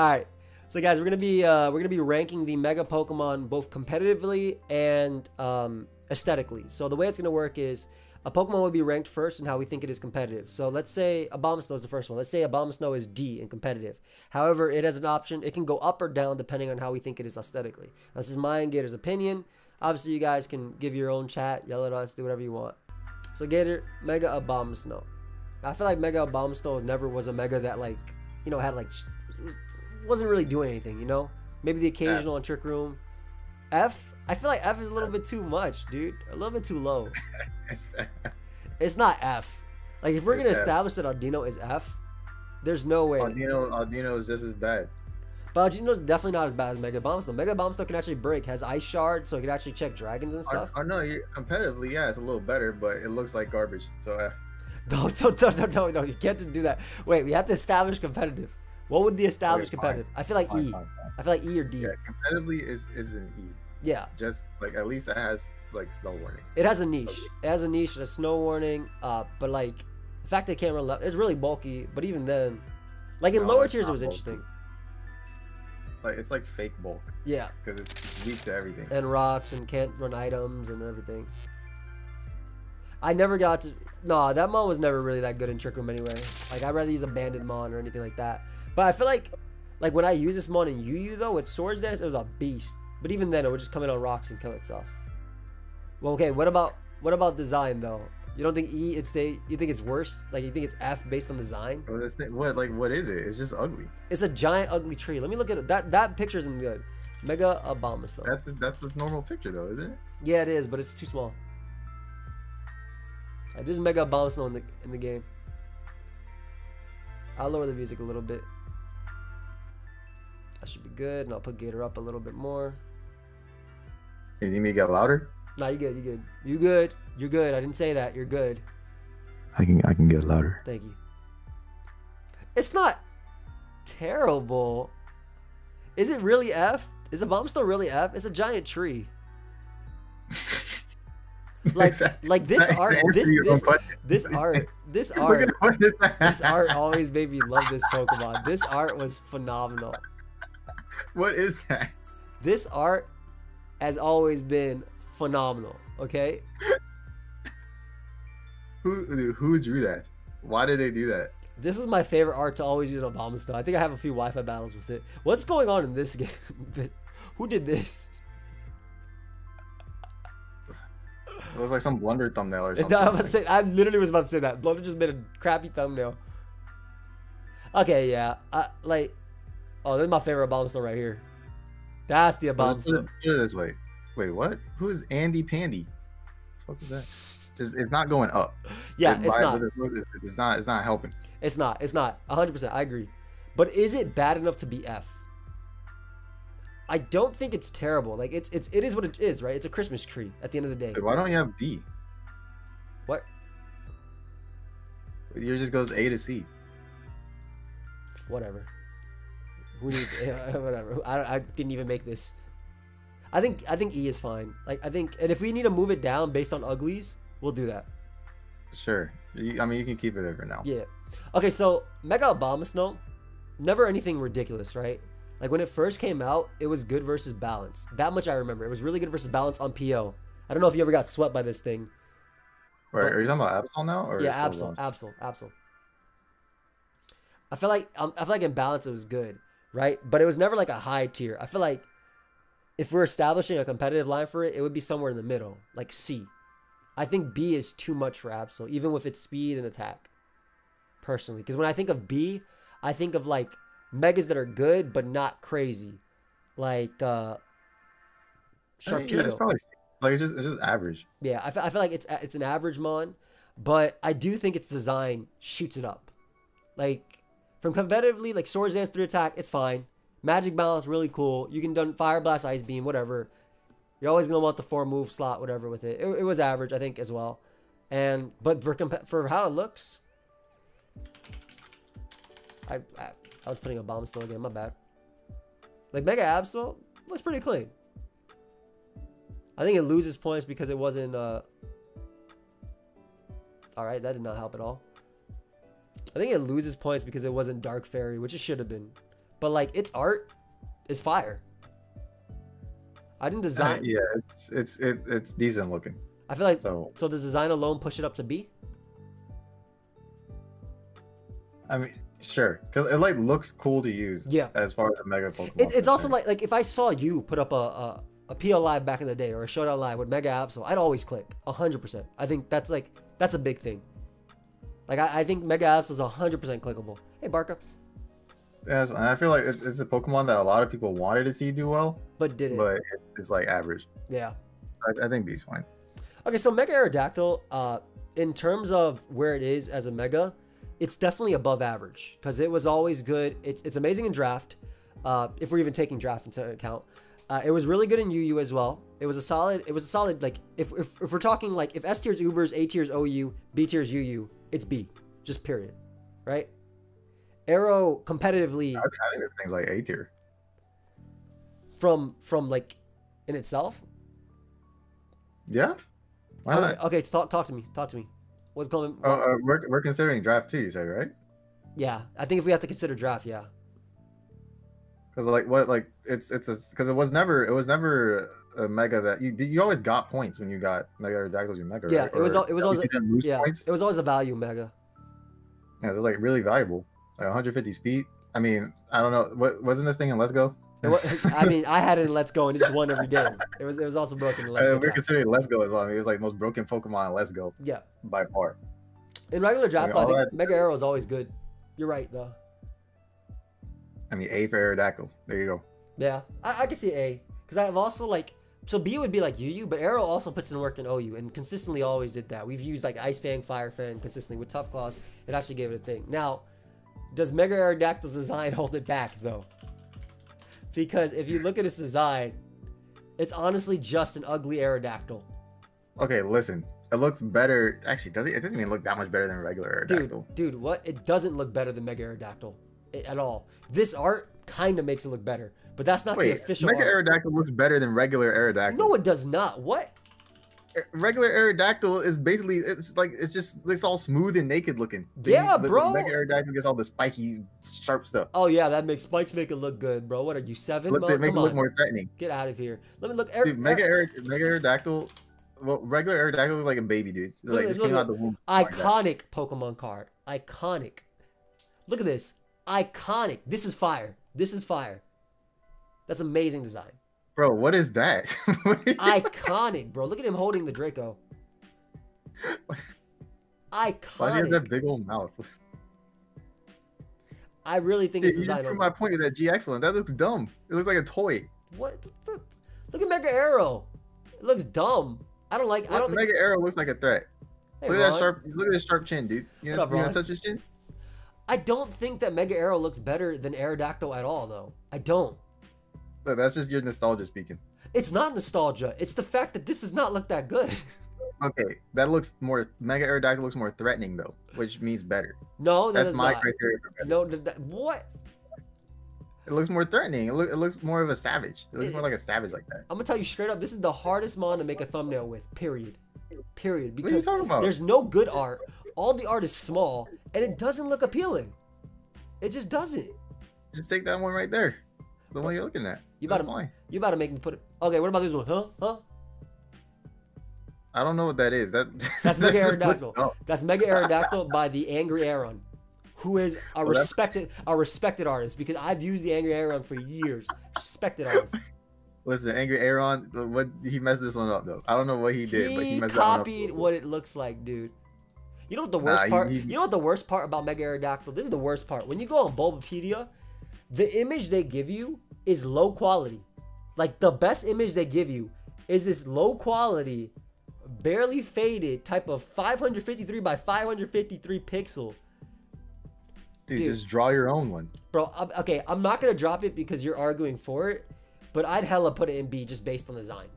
All right. So guys, we're gonna be uh, we're gonna be ranking the Mega Pokemon both competitively and um, aesthetically. So the way it's gonna work is a Pokemon will be ranked first and how we think it is competitive. So let's say Abomasnow is the first one. Let's say Abomasnow is D in competitive. However, it has an option. It can go up or down depending on how we think it is aesthetically. This is my and Gator's opinion. Obviously, you guys can give your own chat, yell at us, do whatever you want. So Gator, Mega Abomasnow. I feel like Mega Abomasnow never was a Mega that like, you know, had like, wasn't really doing anything, you know? Maybe the occasional in Trick Room. F, I feel like F is a little bit too much, dude. A little bit too low. it's not F. Like if we're gonna establish that Audino is F, there's no way. Audino, Audino is just as bad. But Audino's definitely not as bad as Mega Bombs though. Mega Bombs though can actually break, has Ice Shard, so it can actually check dragons and oh, stuff. I, I know, competitively, yeah, it's a little better, but it looks like garbage. So F. No, no, no, no, no, no, you can't just do that. Wait, we have to establish competitive. What would the established okay, competitive? I feel like fine, E. Fine, fine. I feel like E or D. Yeah, competitively is is an E. Yeah. Just like at least it has like snow warning. It has a niche. It has a niche and a snow warning. Uh, but like the fact that run left, it's really bulky. But even then, like in no, lower tiers, it was bulky. interesting. Like it's like fake bulk. Yeah. Because it's weak to everything. And rocks and can't run items and everything. I never got to. No, that mon was never really that good in Trick Room anyway. Like I'd rather use Abandoned Mon or anything like that. But I feel like, like when I use this mod in UU though with Swords Dance, it was a beast. But even then, it would just come in on rocks and kill itself. Well, okay. What about what about design though? You don't think E? It's the you think it's worse? Like you think it's F based on design? What like what is it? It's just ugly. It's a giant ugly tree. Let me look at it. That that picture isn't good. Mega Abomasnow. That's that's this normal picture though, isn't it? Yeah, it is, but it's too small. Right, this is Mega Abomasnow in the in the game. I'll lower the music a little bit. That should be good, and I'll put Gator up a little bit more. You need me to get louder? Nah, you good. You good. You good. You're good. I didn't say that. You're good. I can I can get louder. Thank you. It's not terrible. Is it really F? Is a bomb still really F? It's a giant tree. like like this art this this, this art this art this art always made me love this Pokemon. This art was phenomenal. What is that? This art has always been phenomenal. Okay. who who drew that? Why did they do that? This was my favorite art to always use on stuff I think I have a few Wi-Fi battles with it. What's going on in this game? who did this? It was like some Blunder thumbnail or something. I, say, I literally was about to say that. Blunder just made a crappy thumbnail. Okay, yeah. I, like, oh, this is my favorite Abomasnow right here. That's the Abomasnow. Put it this way. Wait, what? Who is Andy Pandy? What is that? Just, it's not going up. Yeah, it's, it's not. It's not. It's not helping. It's not. It's not. 100. percent I agree. But is it bad enough to be F? I don't think it's terrible. Like it's it's it is what it is, right? It's a Christmas tree at the end of the day. Wait, why don't you have B? What? Yours just goes A to C. Whatever. Who needs whatever? I, I didn't even make this. I think I think E is fine. Like I think, and if we need to move it down based on uglies, we'll do that. Sure. I mean, you can keep it there for now. Yeah. Okay, so Mega Abomasnow, never anything ridiculous, right? Like when it first came out, it was good versus balance. That much I remember. It was really good versus balance on PO. I don't know if you ever got swept by this thing. Right, but, are you talking about Absol now? Or yeah, Absol, Absol, Absol. I feel like um, I feel like in balance it was good, right? But it was never like a high tier. I feel like if we're establishing a competitive line for it, it would be somewhere in the middle, like C. I think B is too much for Absol, even with its speed and attack. Personally, because when I think of B, I think of like megas that are good but not crazy, like uh, Sharpedo. I mean, yeah, probably like it's just it's just average. Yeah, I feel, I feel like it's it's an average mon, but I do think its design shoots it up. Like from competitively, like Swords Dance three attack, it's fine. Magic Bounce really cool. You can done Fire Blast, Ice Beam, whatever. You're always gonna want the four move slot, whatever with it. It, it was average, I think, as well. And but for for how it looks, I, I I was putting a bomb still again. My bad. Like Mega Absol looks pretty clean. I think it loses points because it wasn't. Uh... All right, that did not help at all. I think it loses points because it wasn't Dark Fairy, which it should have been. but like its art is fire. I didn't uh, design. yeah, it's it's it, it's decent looking. I feel like so. So Does design alone push it up to B? I mean, sure, because it like looks cool to use. Yeah. As far as a mega Pokemon. It, it's also like like if I saw you put up a, a a PL Live back in the day or a Showdown Live with Mega Absol, I'd always click hundred percent. I think that's like that's a big thing. Like I, I think Mega Absol is hundred percent clickable. Hey Barca, Yeah, I feel like it's, it's a Pokemon that a lot of people wanted to see do well, but did it? but it's, it's like average. yeah. I, I think B's fine. Okay, so Mega Aerodactyl, uh, in terms of where it is as a Mega, it's definitely above average because it was always good. It's, it's amazing in draft, uh, if we're even taking draft into account. Uh, it was really good in UU as well. It was a solid. It was a solid. Like if, if, if we're talking like if S tier's Ubers, A tier's OU, B tier's UU, it's B, just period, right? Arrow competitively I, think- this thing's like A tier. from from like in itself. Yeah. Why Okay, not? okay, talk talk to me. Talk to me. What's going? Oh, uh, we're, we're considering draft too. You said right? Yeah, I think if we have to consider draft, yeah. Because like what like it's it's because it was never it was never a mega that you you always got points when you got mega Aerodactyls your mega. Yeah, right? it was Or it was always- Yeah, points. it was always a value mega. Yeah, they're like really valuable. Like 150 speed. I mean, I don't know. What wasn't this thing in Let's Go? It I mean, I had it in Let's Go and it just won every game. It was it was also broken in Let's Uh, Go. we're considering Let's Go as well. I mean, it was like most broken Pokemon in Let's Go Yeah, by far. in regular draft, all I think that- Mega Arrow is always good. You're right though. I mean, A for Aerodactyl. There you go. Yeah, I, I can see A because I've also like so B would be like UU, but Arrow also puts in work in OU and consistently always did that. We've used like Ice Fang, Fire Fang consistently with Tough Claws. It actually gave it a thing. Now, does Mega Aerodactyl's design hold it back though? Because if you look at its design, it's honestly just an ugly Aerodactyl. Okay, listen. It looks better. Actually, does it? It doesn't even look that much better than regular Aerodactyl. dude, dude, what? It doesn't look better than Mega Aerodactyl at all. This art kind of makes it look better, but that's not the Wait, official Mega. Aerodactyl looks better than regular Aerodactyl. No, it does not. What? Eh, regular Aerodactyl is basically it's like it's just it's all smooth and naked looking. Yeah, but bro. Mega Aerodactyl gets all the spiky, sharp stuff. Oh yeah, that makes spikes make it look good, bro. What are you seven? It make it look more threatening. get out of here. Let me look. Aer- Dude, Mega Aer- Mega Aerodactyl. Well, regular Aerodactyl looks like a baby, dude. It's Look like just look came at- out the womb. like iconic Pokemon card. Iconic. Look at this. Iconic. This is fire. This is fire. That's amazing design. Bro, what is that? Iconic, bro. Look at him holding the Draco. Why does he have that big old mouth? I really think Dude, it's you just design. proved over- my point with that GX one. That looks dumb. It looks like a toy. What? the? Look at Mega Arrow. It looks dumb. I don't like. I don't. think, Mega Arrow looks like a threat. hey, look at Ron. that sharp. Look at this sharp chin, dude. You know, up, you know touch his chin? I don't think that Mega Arrow looks better than Aerodactyl at all, though. I don't. Look, that's just your nostalgia speaking. It's not nostalgia. It's the fact that this does not look that good. Okay, that looks more. Mega Aerodactyl looks more threatening though, which means better. no, that That's my not. criteria for. No, that, what? It looks more threatening. It, look, it looks more of a savage. It looks It- more like a savage like that. I'm gonna tell you straight up. This is the hardest mon to make a thumbnail with. Period. Period. What are you Because talking about? there's no good art. All the art is small, and it doesn't look appealing. It just doesn't. Just take that one right there. The one you're looking at. You That's about to, you about to make me put it. Okay, what about this one? Huh? Huh? I don't know what that is. That That's that Mega just Aerodactyl. dumb. That's Mega Aerodactyl by the Angry Aaron, who is a Well, that's- respected a respected artist because I've used the Angry Aaron for years. Respected artist. Listen, Angry Aaron, what he messed this one up though. I don't know what he did, but he He messed that one up. copied what it looks like, dude. You know what the Nah, worst he- part? he- You know what the worst part about Mega Aerodactyl? This is the worst part. When you go on Bulbapedia, the image they give you is low quality. Like the best image they give you is this low quality, barely faded type of 553 by 553 pixel. Dude, dude. just draw your own one. Bro, I'm, okay, I'm not gonna drop it because you're arguing for it, but I'd hella put it in B just based on design.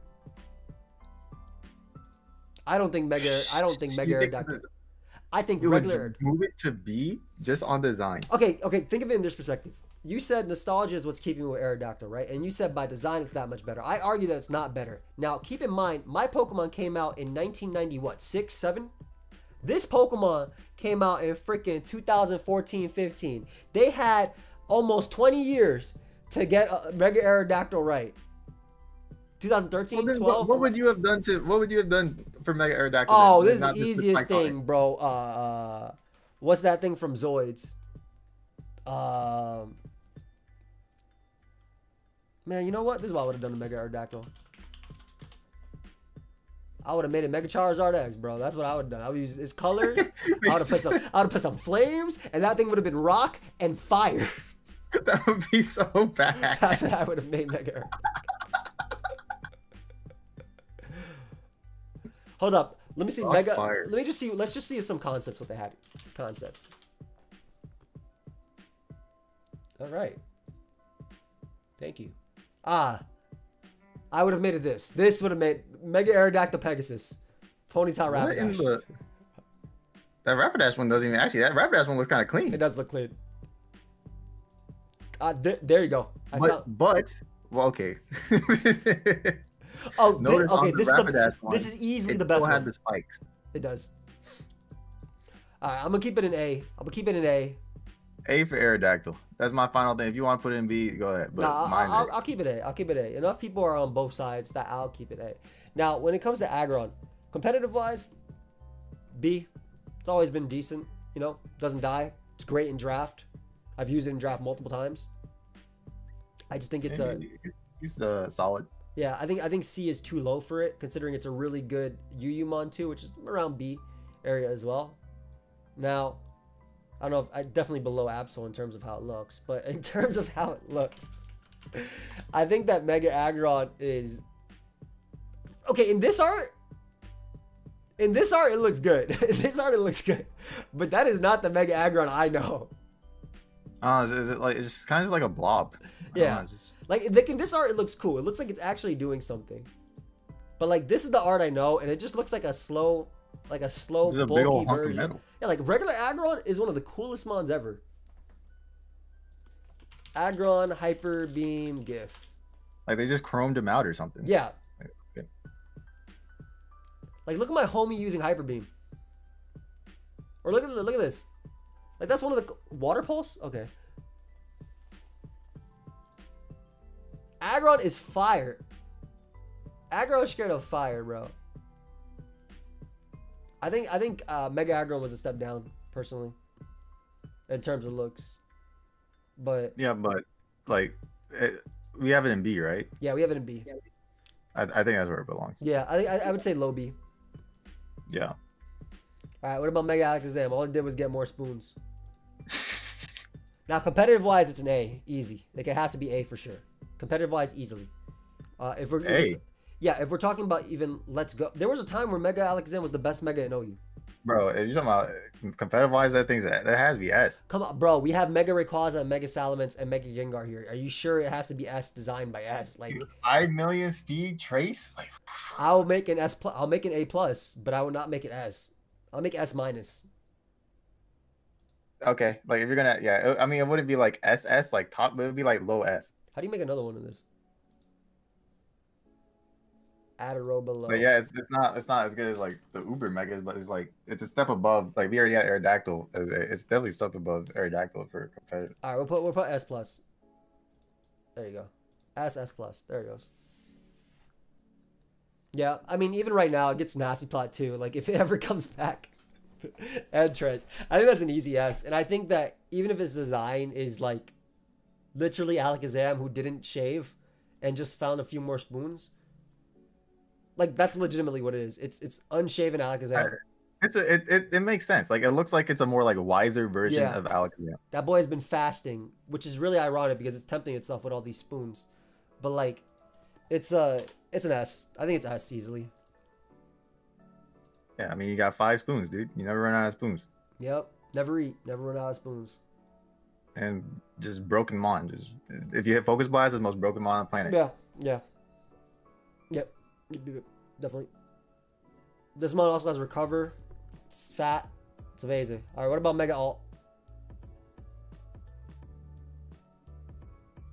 I don't think Mega. I don't think Mega think Aerodactyl. I think regular. move it to B just on design. Okay, okay. Think of it in this perspective. You said nostalgia is what's keeping me with Aerodactyl, right? And you said by design it's that much better. I argue that it's not better. Now, keep in mind, my Pokemon came out in 1990. What? Six, seven? This Pokemon came out in freaking 2014, 15. They had almost 20 years to get a Mega Aerodactyl right. 2013, Well, 12. what, what would you have done to? What would you have done for Mega Aerodactyl? Oh, this is Not the easiest spike on it. thing, bro. Uh, uh, what's that thing from Zoids? Um, man, you know what? This is what I would have done to Mega Aerodactyl. I would have made it Mega Charizard X, bro. That's what I would have done. I would use its colors. I would have put some. I would have put some flames, and that thing would have been rock and fire. that would be so bad. That's what I would have made Mega. Hold up. Let me see Rock Mega. fire. Let me just see. Let's just see some concepts. What they had. Concepts. All right. Thank you. Ah. I would have made it this. This would have made Mega Aerodactyl Pegasus. Ponytail Rapidash. the- That Rapidash one doesn't even actually. That Rapidash one looks kind of clean. It does look clean. Ah, th- there you go. I But found. but well, okay. Oh, thi- Notice on okay. This is the. One, This is easily it the best still one. had the spikes. It does. All right, I'm gonna keep it an A. I'm gonna keep it an A. A for Aerodactyl. That's my final thing. If you want to put it in B, go ahead. But Nah, I'll, I'll, A. I'll keep it A. I'll keep it A. Enough people are on both sides that I'll keep it A. Now, when it comes to Aggron, competitive wise, B. It's always been decent. You know, doesn't die. It's great in draft. I've used it in draft multiple times. I just think it's a It's uh, solid. yeah. I think I think C is too low for it, considering it's a really good UU too, which is around B area as well. Now, I don't know if I definitely below Absol in terms of how it looks, but in terms of how it looks, I think that Mega Aggron is okay in this art. In this art, it looks good. in this art, it looks good, but that is not the Mega Aggron I know. Oh, is, is it like it's just kind of just like a blob? Yeah. know, just Like like, in this art, it looks cool. It looks like it's actually doing something. But like this is the art I know, and it just looks like a slow, like a slow, a bulky big old version. metal. Yeah, like regular Aggron is one of the coolest mons ever. Aggron Hyper Beam GIF. like they just chromed him out or something. Yeah. Okay. Like look at my homie using Hyper Beam. Or look at look at this. Like that's one of the water pulse. Okay. Aggron is fire. Aggron is scared of fire, bro. I think I think uh, Mega Aggron was a step down personally, in terms of looks. But Yeah, but like it, we have it in B, right? yeah, we have it in B. I, I think that's where it belongs. Yeah, I think I, I would say low B. Yeah. All right, what about Mega Alakazam? All it did was get more spoons. now, competitive wise, it's an A, easy. Like it has to be A for sure. Competitive wise, easily. Uh, if we're A? it's- yeah, if we're talking about even let's go, there was a time where Mega Alakazam was the best Mega in OU. Bro, if you're talking about uh, competitive wise, that thing's that has to be S. Come on, bro. We have Mega Rayquaza, Mega Salamence, and Mega Gengar here. Are you sure it has to be S designed by S? Like, Five million speed trace? Like I'll make an S plus. I'll make an A plus, but I will not make it S. I'll make S minus. okay, like if you're gonna yeah, I mean it wouldn't be like SS like top, but it would be like low S. How do you make another one of this? Add a below. But yeah, it's, it's not it's not as good as like the Uber Megas, but it's like it's a step above. Like we already had Aerodactyl. It's definitely a step above Aerodactyl for competitive. All right, we'll put we'll put S plus. There you go, S S plus. There it goes. Yeah, I mean even right now it gets nasty plot too. Like if it ever comes back, and treads, I think that's an easy S. And I think that even if its design is like, literally Alakazam who didn't shave, and just found a few more spoons. Like that's legitimately what it is. It's it's unshaven Alakazam. It's a it, it, it makes sense. Like it looks like it's a more like wiser version Yeah. of Alakazam. That boy has been fasting, which is really ironic because it's tempting itself with all these spoons. But like, it's a it's an S. I think it's S easily. Yeah, I mean you got five spoons, dude. You never run out of spoons. Yep. Never eat. Never run out of spoons. And just broken mon. Just if you hit Focus Blast, it's the most broken mon on the planet. Yeah. Yeah. Yep. Definitely. This one also has recover. It's fat. It's amazing. All right. What about Mega Alt?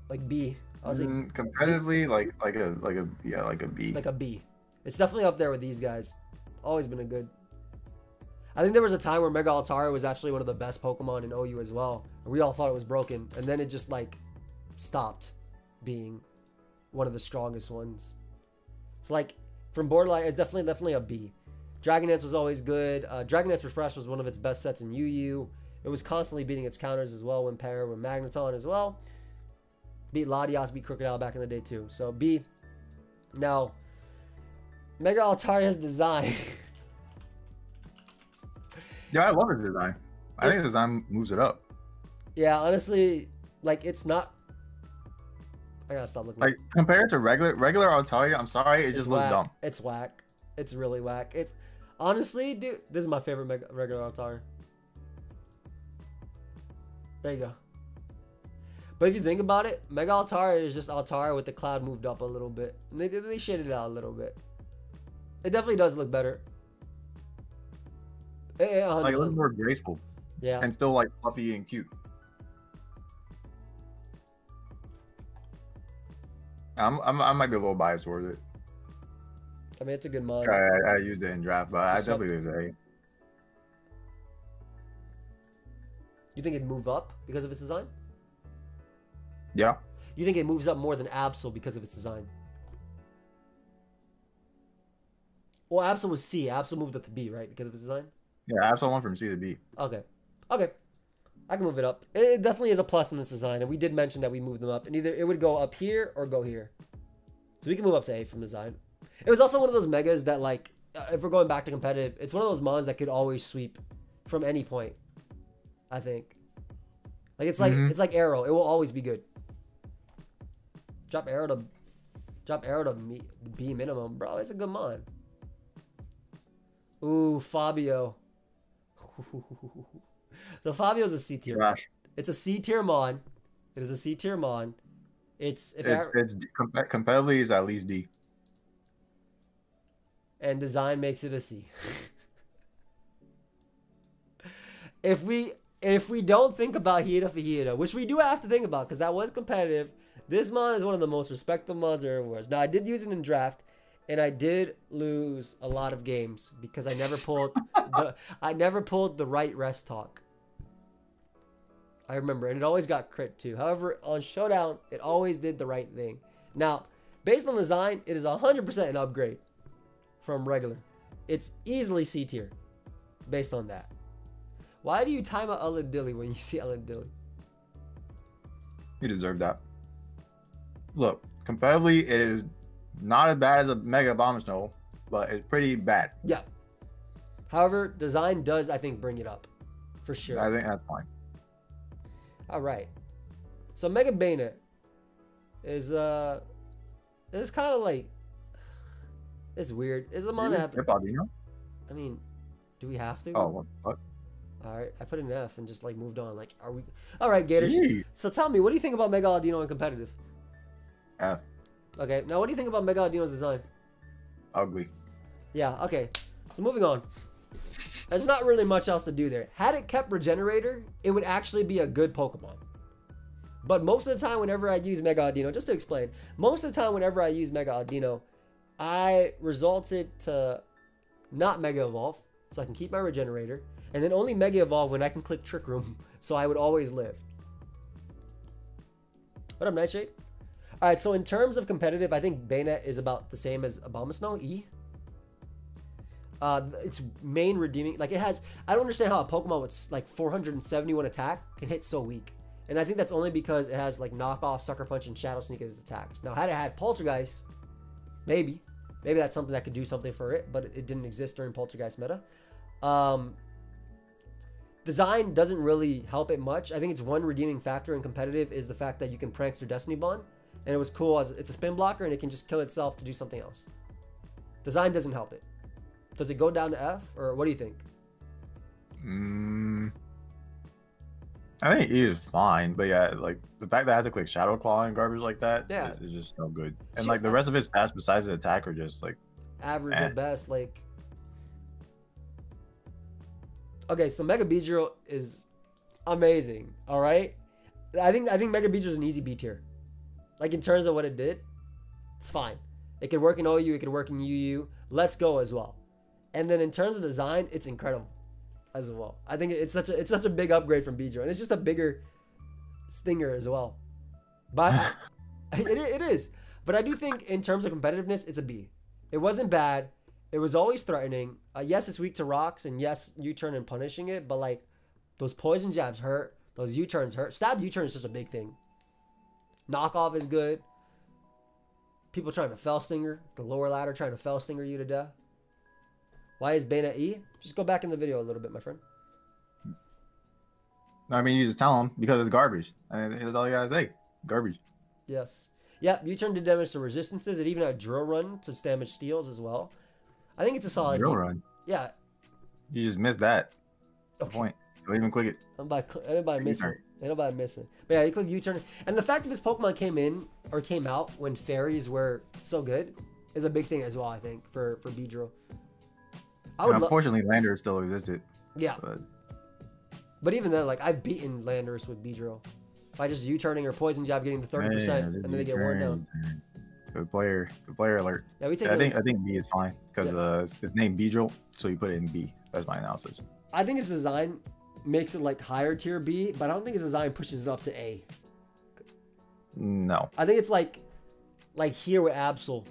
Like B. I was like Mm, competitively, like like a like a yeah like a B. like a B. It's definitely up there with these guys. Always been a good. I think there was a time where Mega Altaria was actually one of the best Pokemon in OU as well. We all thought it was broken. And then it just like stopped being one of the strongest ones. So like from borderline, it's definitely definitely a B. Dragon Dance was always good. Uh, Dragon Dance Refresh was one of its best sets in UU. It was constantly beating its counters as well when paired with Magneton as well. Beat Latias, beat Krookodile back in the day too. So B. Now, Mega Altaria's design. Yeah, I love his design. I think the design moves it up. yeah, honestly, like it's not. I gotta stop looking. Like compared to regular regular Altaria, I'm sorry, it It's just looks dumb. It's whack. It's really whack. It's honestly, dude. This is my favorite mega, regular Altaria. There you go. But if you think about it, Mega Altaria is just Altaria with the cloud moved up a little bit. And they they shaded it out a little bit. It definitely does look better. Eh, eh, Like it looks more graceful yeah. and still like fluffy and cute. I'm, I'm I might be a little biased towards it. I mean, it's a good mod. I, I, I used it in draft, but I definitely it You think it'd move up because of its design? Yeah, You think it moves up more than Absol because of its design? Well, Absol was C. Absol moved up to B, right? Because of its design? yeah. Absol went from C to B. Okay. Okay. I can move it up. It, it definitely is a plus in this design, and we did mention that we moved them up. And either it would go up here or go here. So we can move up to A from design. It was also one of those megas that, like, uh, if we're going back to competitive, it's one of those mons that could always sweep from any point. I think. Like it's like Mhm. it's like arrow. It will always be good. Drop arrow to drop arrow to me, B minimum, bro. It's a good mon. Ooh, Fabio. so Fabio's a C tier. Trash. It's a C tier mon. It is a C tier mon. It's if It's ar- it's comp- competitively is at least D. and design makes it a C. if we if we don't think about Hida Fajita, which we do have to think about because that was competitive, this mon is one of the most respectable mons there ever was. Now I did use it in draft, and I did lose a lot of games because I never pulled the I never pulled the right rest talk. I remember, and it always got crit too. However, on Showdown, it always did the right thing. Now, based on design, it is 100% an upgrade from regular. It's easily C tier based on that. Why do you time out Ellen Dilly when you see Ellen Dilly? You deserve that. Look, competitively, it is not as bad as a Mega Bomb Snow, but it's pretty bad. Yeah. However, design does, I think, bring it up for sure. I think that's fine. All right. So Mega Banette is uh, it's kind of like it's weird. Is a mon that have- Skip Audino? I mean, do we have to? Oh, what? All right. I put an F and just like moved on. Like, are we? All right, Gators. So tell me, what do you think about Mega Aladino in competitive? F. Okay. Now, what do you think about Mega Aladino's design? Ugly. Yeah, okay. So moving on. There's not really much else to do there. Had it kept Regenerator, it would actually be a good Pokemon. But most of the time, whenever I use Mega Audino, just to explain, most of the time, whenever I use Mega Audino, I resulted to not Mega Evolve, so I can keep my Regenerator, and then only Mega Evolve when I can click Trick Room, so I would always live. What up, Nightshade? Alright, so in terms of competitive, I think Banette is about the same as Abomasnow, E. Uh, its main redeeming, like it has, I don't understand how a Pokemon with like 471 attack can hit so weak. And I think that's only because it has like knockoff, Sucker Punch, and Shadow Sneak as its attacks. Now, had it had Poltergeist, maybe, maybe that's something that could do something for it, but it didn't exist during Poltergeist meta. Um, design doesn't really help it much. I think it's one redeeming factor in competitive is the fact that you can prank Destiny Bond, and it was cool as it's a spin blocker and it can just kill itself to do something else. Design doesn't help it. Does it go down to F, or what do you think? Mm, I think E is fine, but yeah, like the fact that I have to click Shadow Claw and garbage like that, Yeah. is, is just no good. And like the rest of his stats besides the attack are just like Average Eh. at best, like. Okay, so Mega Beedrill is amazing. All right, I think I think Mega Beedrill is an easy B tier. Like in terms of what it did, it's fine. It could work in OU, it could work in UU. Let's go as well. And then in terms of design, it's incredible. as well. I think it's such a it's such a big upgrade from Beedrill, and it's just a bigger stinger as well. But it, it is. But I do think in terms of competitiveness, it's a B. It wasn't bad. It was always threatening. Uh, yes, it's weak to rocks, and yes, U-turn and punishing it. But like those poison jabs hurt. Those U-turns hurt. Stab U-turn is just a big thing. Knockoff is good. People trying to fell stinger, the lower ladder trying to fell stinger you to death. Why is at E? Just go back in the video a little bit, my friend. I mean, you just tell them because it's garbage. I mean, that's all you gotta say. Garbage. Yes. Yeah, U-turn did damage to resistances. It even had drill run to damage steals as well. I think it's a solid. Drill run. Yeah. You just missed that. Okay. point. Don't even click it. Anybody, anybody missing? U-turn. Anybody missing? But yeah, you click U-turn, and the fact that this Pokemon came in or came out when fairies were so good is a big thing as well. I think for for Beedrill. Lo- Unfortunately, Lander still existed. yeah, But but even then, like I've beaten Landorus with Beedrill by just U-turning or poison jab, getting the thirty percent, and then they get worn down. Good player. Good player alert. Yeah, we take. Yeah, I think I think B is fine because uh, it's, it's named Beedrill, so you put it in B. That's my analysis. I think its design makes it like higher tier B, but I don't think its design pushes it up to A. No. I think it's like like here with Absol.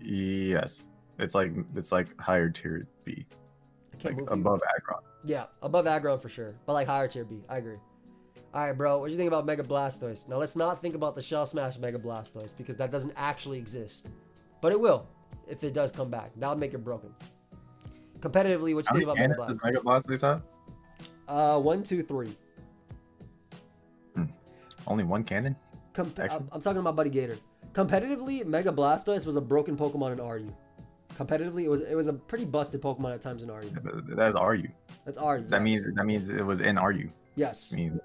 Yes. It's like it's like higher tier B, I can't like move you. above Aggron. Yeah, above aggro for sure, but like higher tier B. I agree. All right, bro. What do you think about Mega Blastoise? Now let's not think about the Shell Smash Mega Blastoise because that doesn't actually exist, but it will if it does come back. That'll make it broken. Competitively, what you How think about Mega cannons does Blastoise? Mega Blastoise have? Uh, one, two, three. Only one cannon? I'm talking about Buddy Gator. Competitively, Mega Blastoise was a broken Pokemon in RU. Competitively, it was it was a pretty busted Pokemon at times in RU. That's RU. That's RU. That yes. means that means it was in RU. yes. I mean,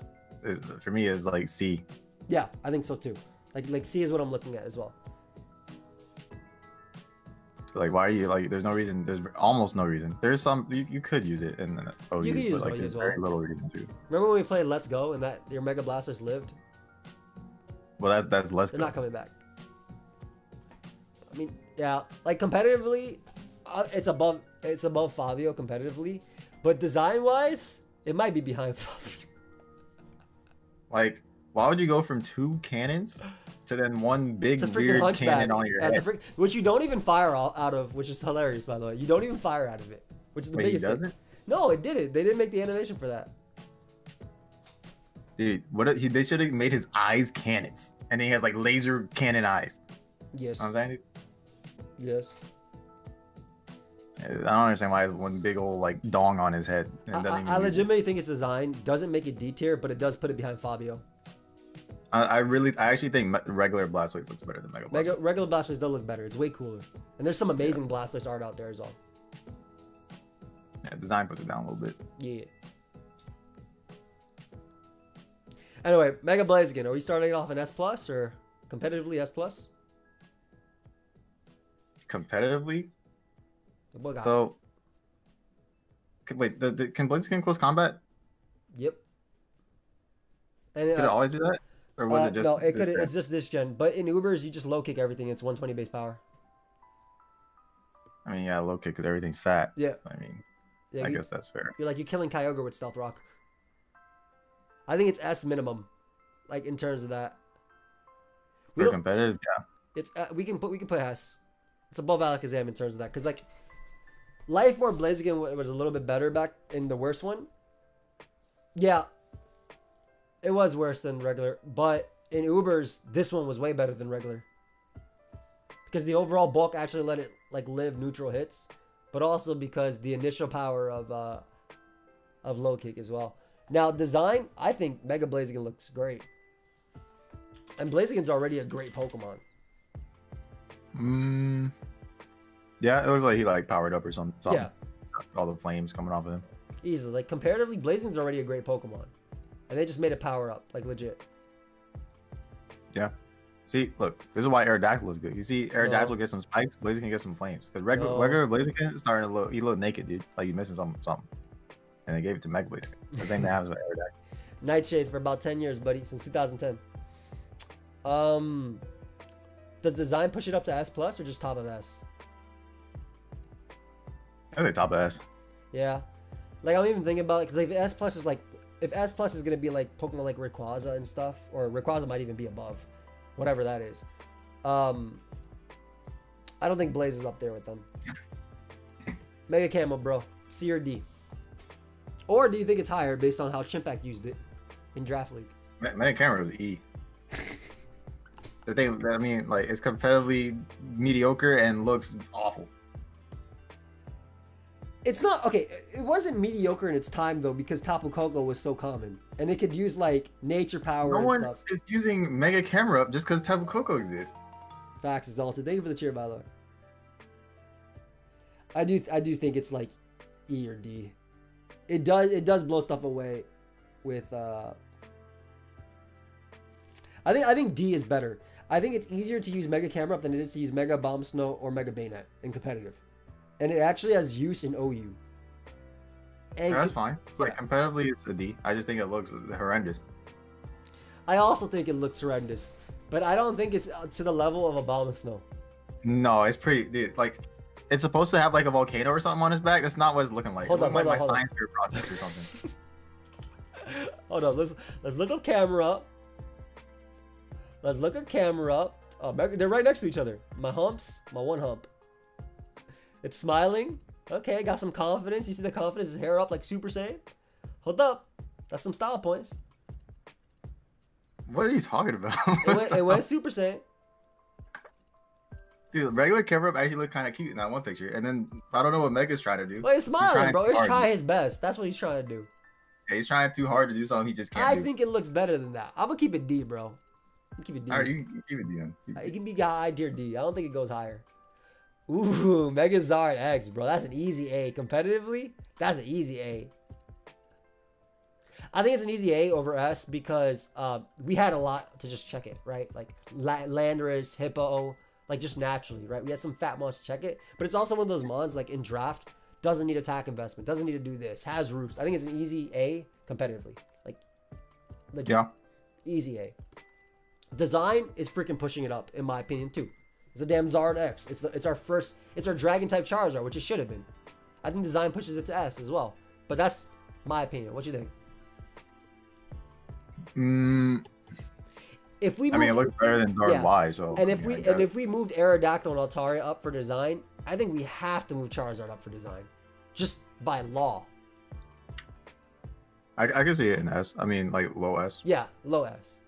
for me, it's like C. Yeah, I think so too. Like like C is what I'm looking at as well. Like, why are you like? There's no reason. There's almost no reason. There's some you, you could use it in uh, OU, You could use like OU as well. very little reason to. Remember when we played Let's Go and that your Mega Blasters lived? Well, that's that's less. They're not coming back. I mean, yeah, like competitively, uh, it's above it's above Fabio competitively, but design wise, it might be behind Fabio. Like, why would you go from two cannons to then one big It's a freaking weird hunchback. cannon on your head? freak, which you don't even fire all, out of, which is hilarious by the way. You don't even fire out of it, which is the Wait, biggest thing. No, it did it. They didn't make the animation for that. Dude, what he, they should have made his eyes cannons, and he has like laser cannon eyes. Yes. You know what I'm saying? Yes. I don't understand why one big old like dong on his head. I, I, I use it. legitimately think its design doesn't make it D tier, but it does put it behind Fabio. I, I really, I actually think regular Blastoise looks better than Mega Blastoise. Mega, regular Blastoise does look better. It's way cooler. And there's some amazing Blastoise art out there as well. Yeah, design puts it down a little bit. Yeah. Anyway, Mega Blaziken. Are we starting it off in S plus or competitively S plus? Competitively, What so can, wait, does, the- can Blaziken close combat? Yep. And Could it uh, always do that, or was uh, it just? no? It could. It's just this gen. But in Ubers, you just low kick everything. It's 120 base power. I mean, yeah, low kick because everything's fat. Yeah. I mean, Yeah. I you, guess that's fair. You're like you're killing Kyogre with Stealth Rock. I think it's S minimum, like in terms of that. We For don't. competitive, yeah. It's uh, we can put we can put S. It's above Alakazam in terms of that because like, Life Orb Blaziken was a little bit better back in the worst one. Yeah. It was worse than regular, but in Ubers, this one was way better than regular. Because the overall bulk actually let it like live neutral hits, but also because the initial power of uh of low kick as well. Now design, I think Mega Blaziken looks great. And Blaziken's already a great Pokemon. Mm, yeah, it looks like he like powered up or something. something. Yeah. All the flames coming off of him. Easily. Like comparatively, Blaziken's already a great Pokemon. And they just made it power up, like legit. Yeah. See, look, this is why Aerodactyl is good. You see, Aerodactyl No. gets some spikes, Blaziken gets some flames. Because regular, No. regular Blaziken is starting to look, he look naked, dude. Like he's missing something, something. And they gave it to Mega Blaziken. The same thing happens with Aerodactyl. Nightshade for about 10 years, buddy, since 2010. Um, does design push it up to S plus or just top of S? I think top of S. Yeah, Like I'm even thinking about it because if S plus is like if S plus is gonna be like Pokemon like Rayquaza and stuff, or Rayquaza might even be above, whatever that is. Um, I don't think Blaze is up there with them. Mega Camo, bro. C or D? Or do you think it's higher based on how Chimpact used it in Draft League? Mega camera was E. the thing, I mean, like it's competitively mediocre and looks awful. It's not okay. It wasn't mediocre in its time though because Tapu Koko was so common, and it could use like nature power No and one stuff. is using Mega Camerupt just because Tapu Koko exists. Facts exalted. Thank you for the cheer, by the way. I do I do think it's like E or D. It does it does blow stuff away with uh I think I think D is better. I think it's easier to use Mega Camerupt than it is to use Mega Bomb Snow or Mega Banette in competitive. And it actually has use in OU. And That's fine. Like competitively, it's a D. I just think it looks horrendous. I also think it looks horrendous. But I don't think it's uh, to the level of a Bomb Snow. No, it's pretty. Dude, like, it's supposed to have like a volcano or something on its back. That's not what it's looking like. Hold on, like hold on, my on. science fair project or something. Hold on, let's let's look up camera. Let's look at Camerupt. Oh, they're right next to each other. My humps, my one hump. It's smiling. Okay, got some confidence. You see the confidence, his hair up like Super Saiyan. Hold up, that's some style points. what are you talking about? It went, it went Super Saiyan. Dude, regular Camerupt actually looked kind of cute in that one picture. And then I don't know what Mega's trying to do. Well, he's smiling, trying bro. He's hard. trying his best. That's what he's trying to do. He's trying too hard to do something he just can't I do. think it looks better than that. I'm gonna keep it D, bro. Keep it D. All right, you can keep it D. Keep It it. can be high tier D. I don't think it goes higher. Ooh, Megazard X, bro. That's an easy A. Competitively, that's an easy A. I think it's an easy A over S because uh, we had a lot to just check it, right? Like La- Landorus, Hippo, like just naturally, right? We had some fat mons to check it, but it's also one of those mons like in draft doesn't need attack investment, doesn't need to do this, has roofs. I think it's an easy A competitively, like legit Yeah. easy A. Design is freaking pushing it up, in my opinion, too. It's a damn Zard X. It's the, it's our first, it's our Dragon type Charizard, which it should have been. I think design pushes it to S as well. But that's my opinion. What you think? Mm, If we I mean, it looks better than Zard Yeah. Y. So. and if mean, we and if we moved Aerodactyl and Altaria up for design, I think we have to move Charizard up for design, just by law. I, I can see it in S. I mean, like low S. Yeah, low S.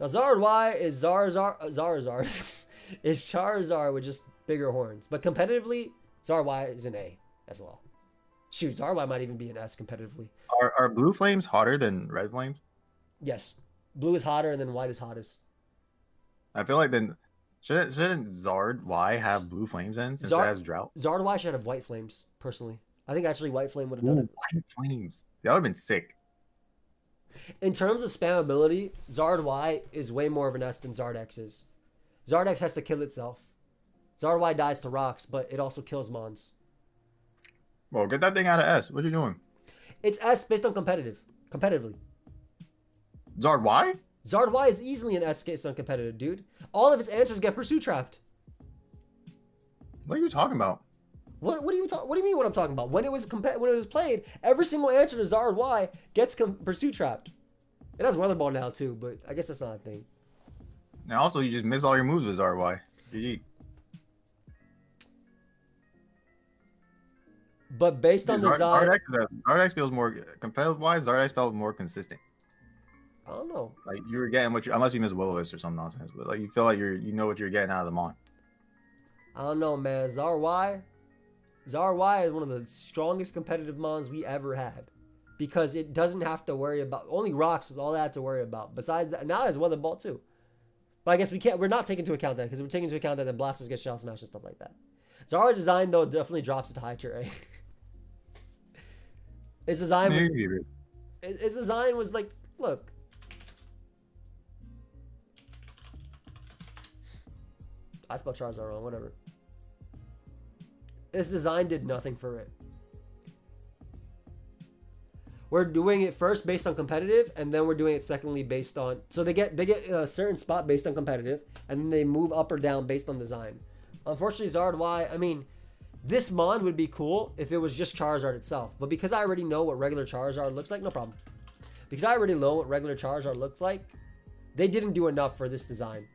Now Zard Y is Zarzar Zarzar uh, is Charizard with just bigger horns. But competitively, Zard Y is an A as well. Shoot, Zard Y might even be an S competitively. Are, are blue flames hotter than red flames? Yes. Blue is hotter and then white is hottest. I feel like then shouldn't shouldn't Zard Y have blue flames in since Zard- it has drought? Zard Y should have white flames, personally. I think actually white flame would have done Ooh, it. white flames. That would have been sick. In terms of spammability, Zard Y is way more of an S than Zard X is. Zard X has to kill itself. Zard Y dies to rocks, but it also kills Mons. Well, get that thing out of S. What are you doing? It's S based on competitive. Competitively. Zard Y? Zard Y is easily an S based on competitive, dude. All of its answers get pursuit trapped. What are you talking about? What, what do you talk, What do you mean? What I'm talking about? When it was comp- when it was played, every single answer to Zard Y gets com- pursuit trapped. It has weather ball now too, but I guess that's not a thing. And also, you just miss all your moves with Zard Y. GG. But based on Zard, design, Zard, X, is Zard X feels more competitive wise. Zard X felt more consistent. I don't know. Like you were getting what you, unless you miss Will-O-Wisp or some nonsense, but like you feel like you're you know what you're getting out of the mon. I don't know, man. Zar Y, Zar Y is one of the strongest competitive mons we ever had, because it doesn't have to worry about only rocks is all that to worry about. Besides that, now it has weather ball too. But I guess we can't. We're not taking into account that because we're taking into account that then blasters get shell smash and stuff like that. Zara design though definitely drops it to high tier A. Its design was its its design was like, look. I spelled Charizard wrong, whatever. Its design did nothing for it. We're doing it first based on competitive, and then we're doing it secondly based on. So they get they get a certain spot based on competitive, and then they move up or down based on design. Unfortunately, Zard Y, I mean, This Mon would be cool if it was just Charizard itself. But because I already know what regular Charizard looks like, no problem. Because I already know what regular Charizard looks like, they didn't do enough for this design.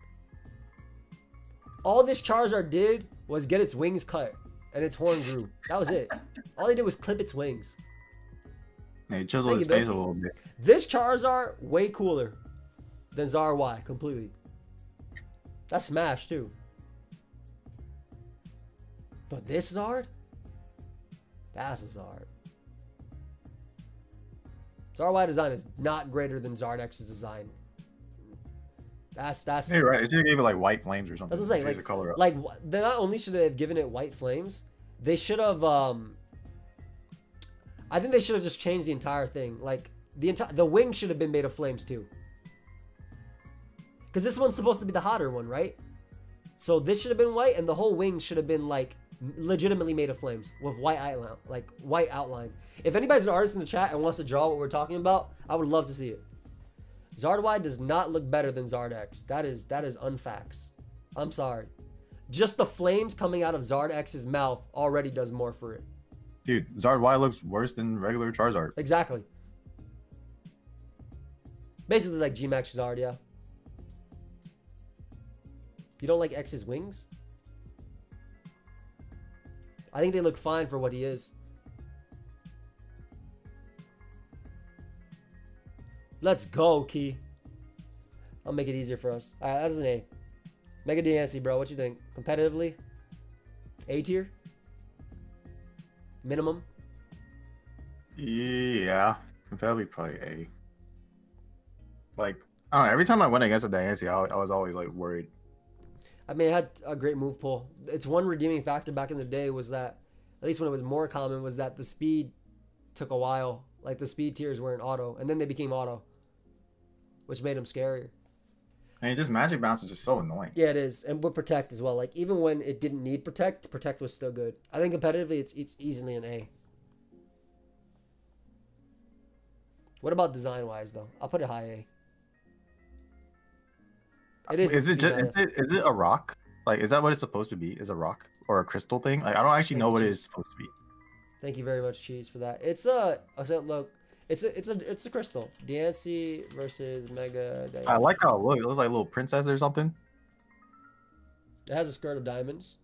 All this Charizard did was get its wings cut and its horn grew. That was it. All they did was clip its wings. Yeah, he chiseled his you, face a little bit. This Charizard, way cooler than Zard Y, completely. That's Smash, too. But this Zard? That's a Zard. Zard Y design is not greater than Zard X's design. That's, that's, Yeah, right. It should have gave it like white flames or something. that's what I'm saying. Like, the color up. like, they not only should they have given it white flames, they should have, um, I think they should have just changed the entire thing. Like, the entire, the wing should have been made of flames too. Because this one's supposed to be the hotter one, right? So this should have been white, and the whole wing should have been like legitimately made of flames with white outline, like white outline. If anybody's an artist in the chat and wants to draw what we're talking about, I would love to see it. Zard Y does not look better than Zard X. That is that is unfacts. I'm sorry. Just the flames coming out of Zard X's mouth already does more for it. Dude, Zard Y looks worse than regular Charizard. Exactly. Basically like G Max Zard, yeah. You don't like X's wings? I think they look fine for what he is. Let's go, Key. I'll make it easier for us. Alright, that's an A. Mega Diancie, bro. What you think? Competitively? A tier? Minimum? Yeah, competitively probably A. Like, I don't know. Every time I went against a Diancie, I, I was always like worried. I mean, it had a great move pull. Its one redeeming factor back in the day was that, at least when it was more common, was that the speed took a while. Like the speed tiers weren't auto, and then they became auto, which made him scarier. And just Magic Bounce is just so annoying. Yeah, it is, and with protect as well. Like even when it didn't need protect, protect was still good. I think competitively, it's it's easily an A. What about design wise though? I'll put it high A. It is. Is it just is it, is it a rock? Like, is that what it's supposed to be? Is a rock or a crystal thing? Like, I don't actually Thank know what it Chief. is supposed to be. Thank you very much, Cheese, for that. It's a, a so look. It's a it's a it's a crystal. Diancie versus Mega. Diancie. I like how it looks. It looks like a little princess or something. It has a skirt of diamonds.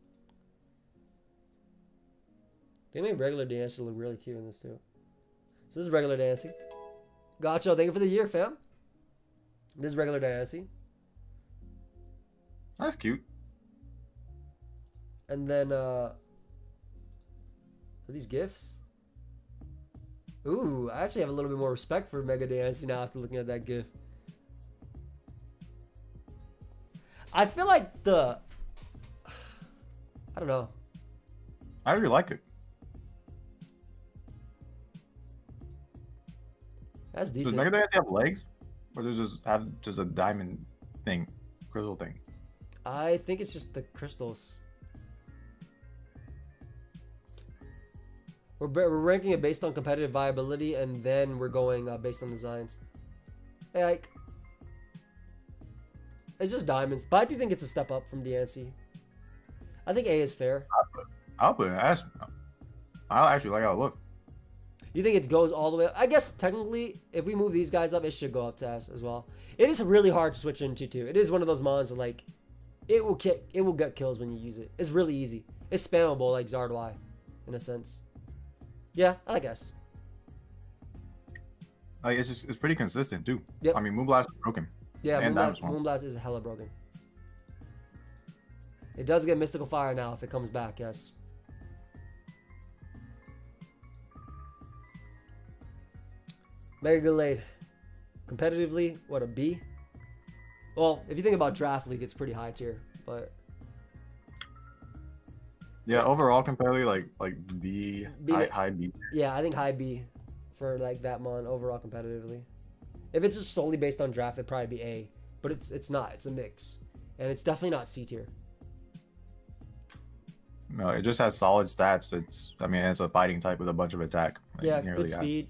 They made regular Diancie look really cute in this too. So this is regular Diancie. Gotcha. Thank you for the year, fam. This is regular Diancie. That's cute. And then uh are these gifts? Ooh, I actually have a little bit more respect for Mega Diancie now after looking at that gif. I feel like the I don't know. I really like it. That's decent. Does. Mega Diancie have legs, or does it just have just a diamond thing, crystal thing? I think it's just the crystals. We're, we're ranking it based on competitive viability, and then we're going uh, based on designs. Hey, Ike. It's just diamonds, but I do think it's a step up from Diancie. I think A is fair. I'll put it. As, I actually like how it look. You think it goes all the way? I guess technically, if we move these guys up, it should go up to S as well. It is really hard to switch into too. It is one of those mons that like, it will kick, it will get kills when you use it. It's really easy. It's spammable like Zard Y, in a sense. Yeah, I guess. Like it's just it's pretty consistent too. Yeah. I mean, Moonblast is broken. Yeah, And Moonblast. Moonblast is hella broken. It does get Mystical Fire now if it comes back, yes. Mega Gallade. Competitively, what, a B? Well, if you think about Draft League, it's pretty high tier, but Yeah, overall comparatively, like like B, B- high, high B. yeah, I think high B for like that mon overall competitively. If it's just solely based on draft, it'd probably be A, but it's it's not. It's a mix, and it's definitely not C tier. No, it just has solid stats. It's I mean, it's a fighting type with a bunch of attack. Yeah, good really speed.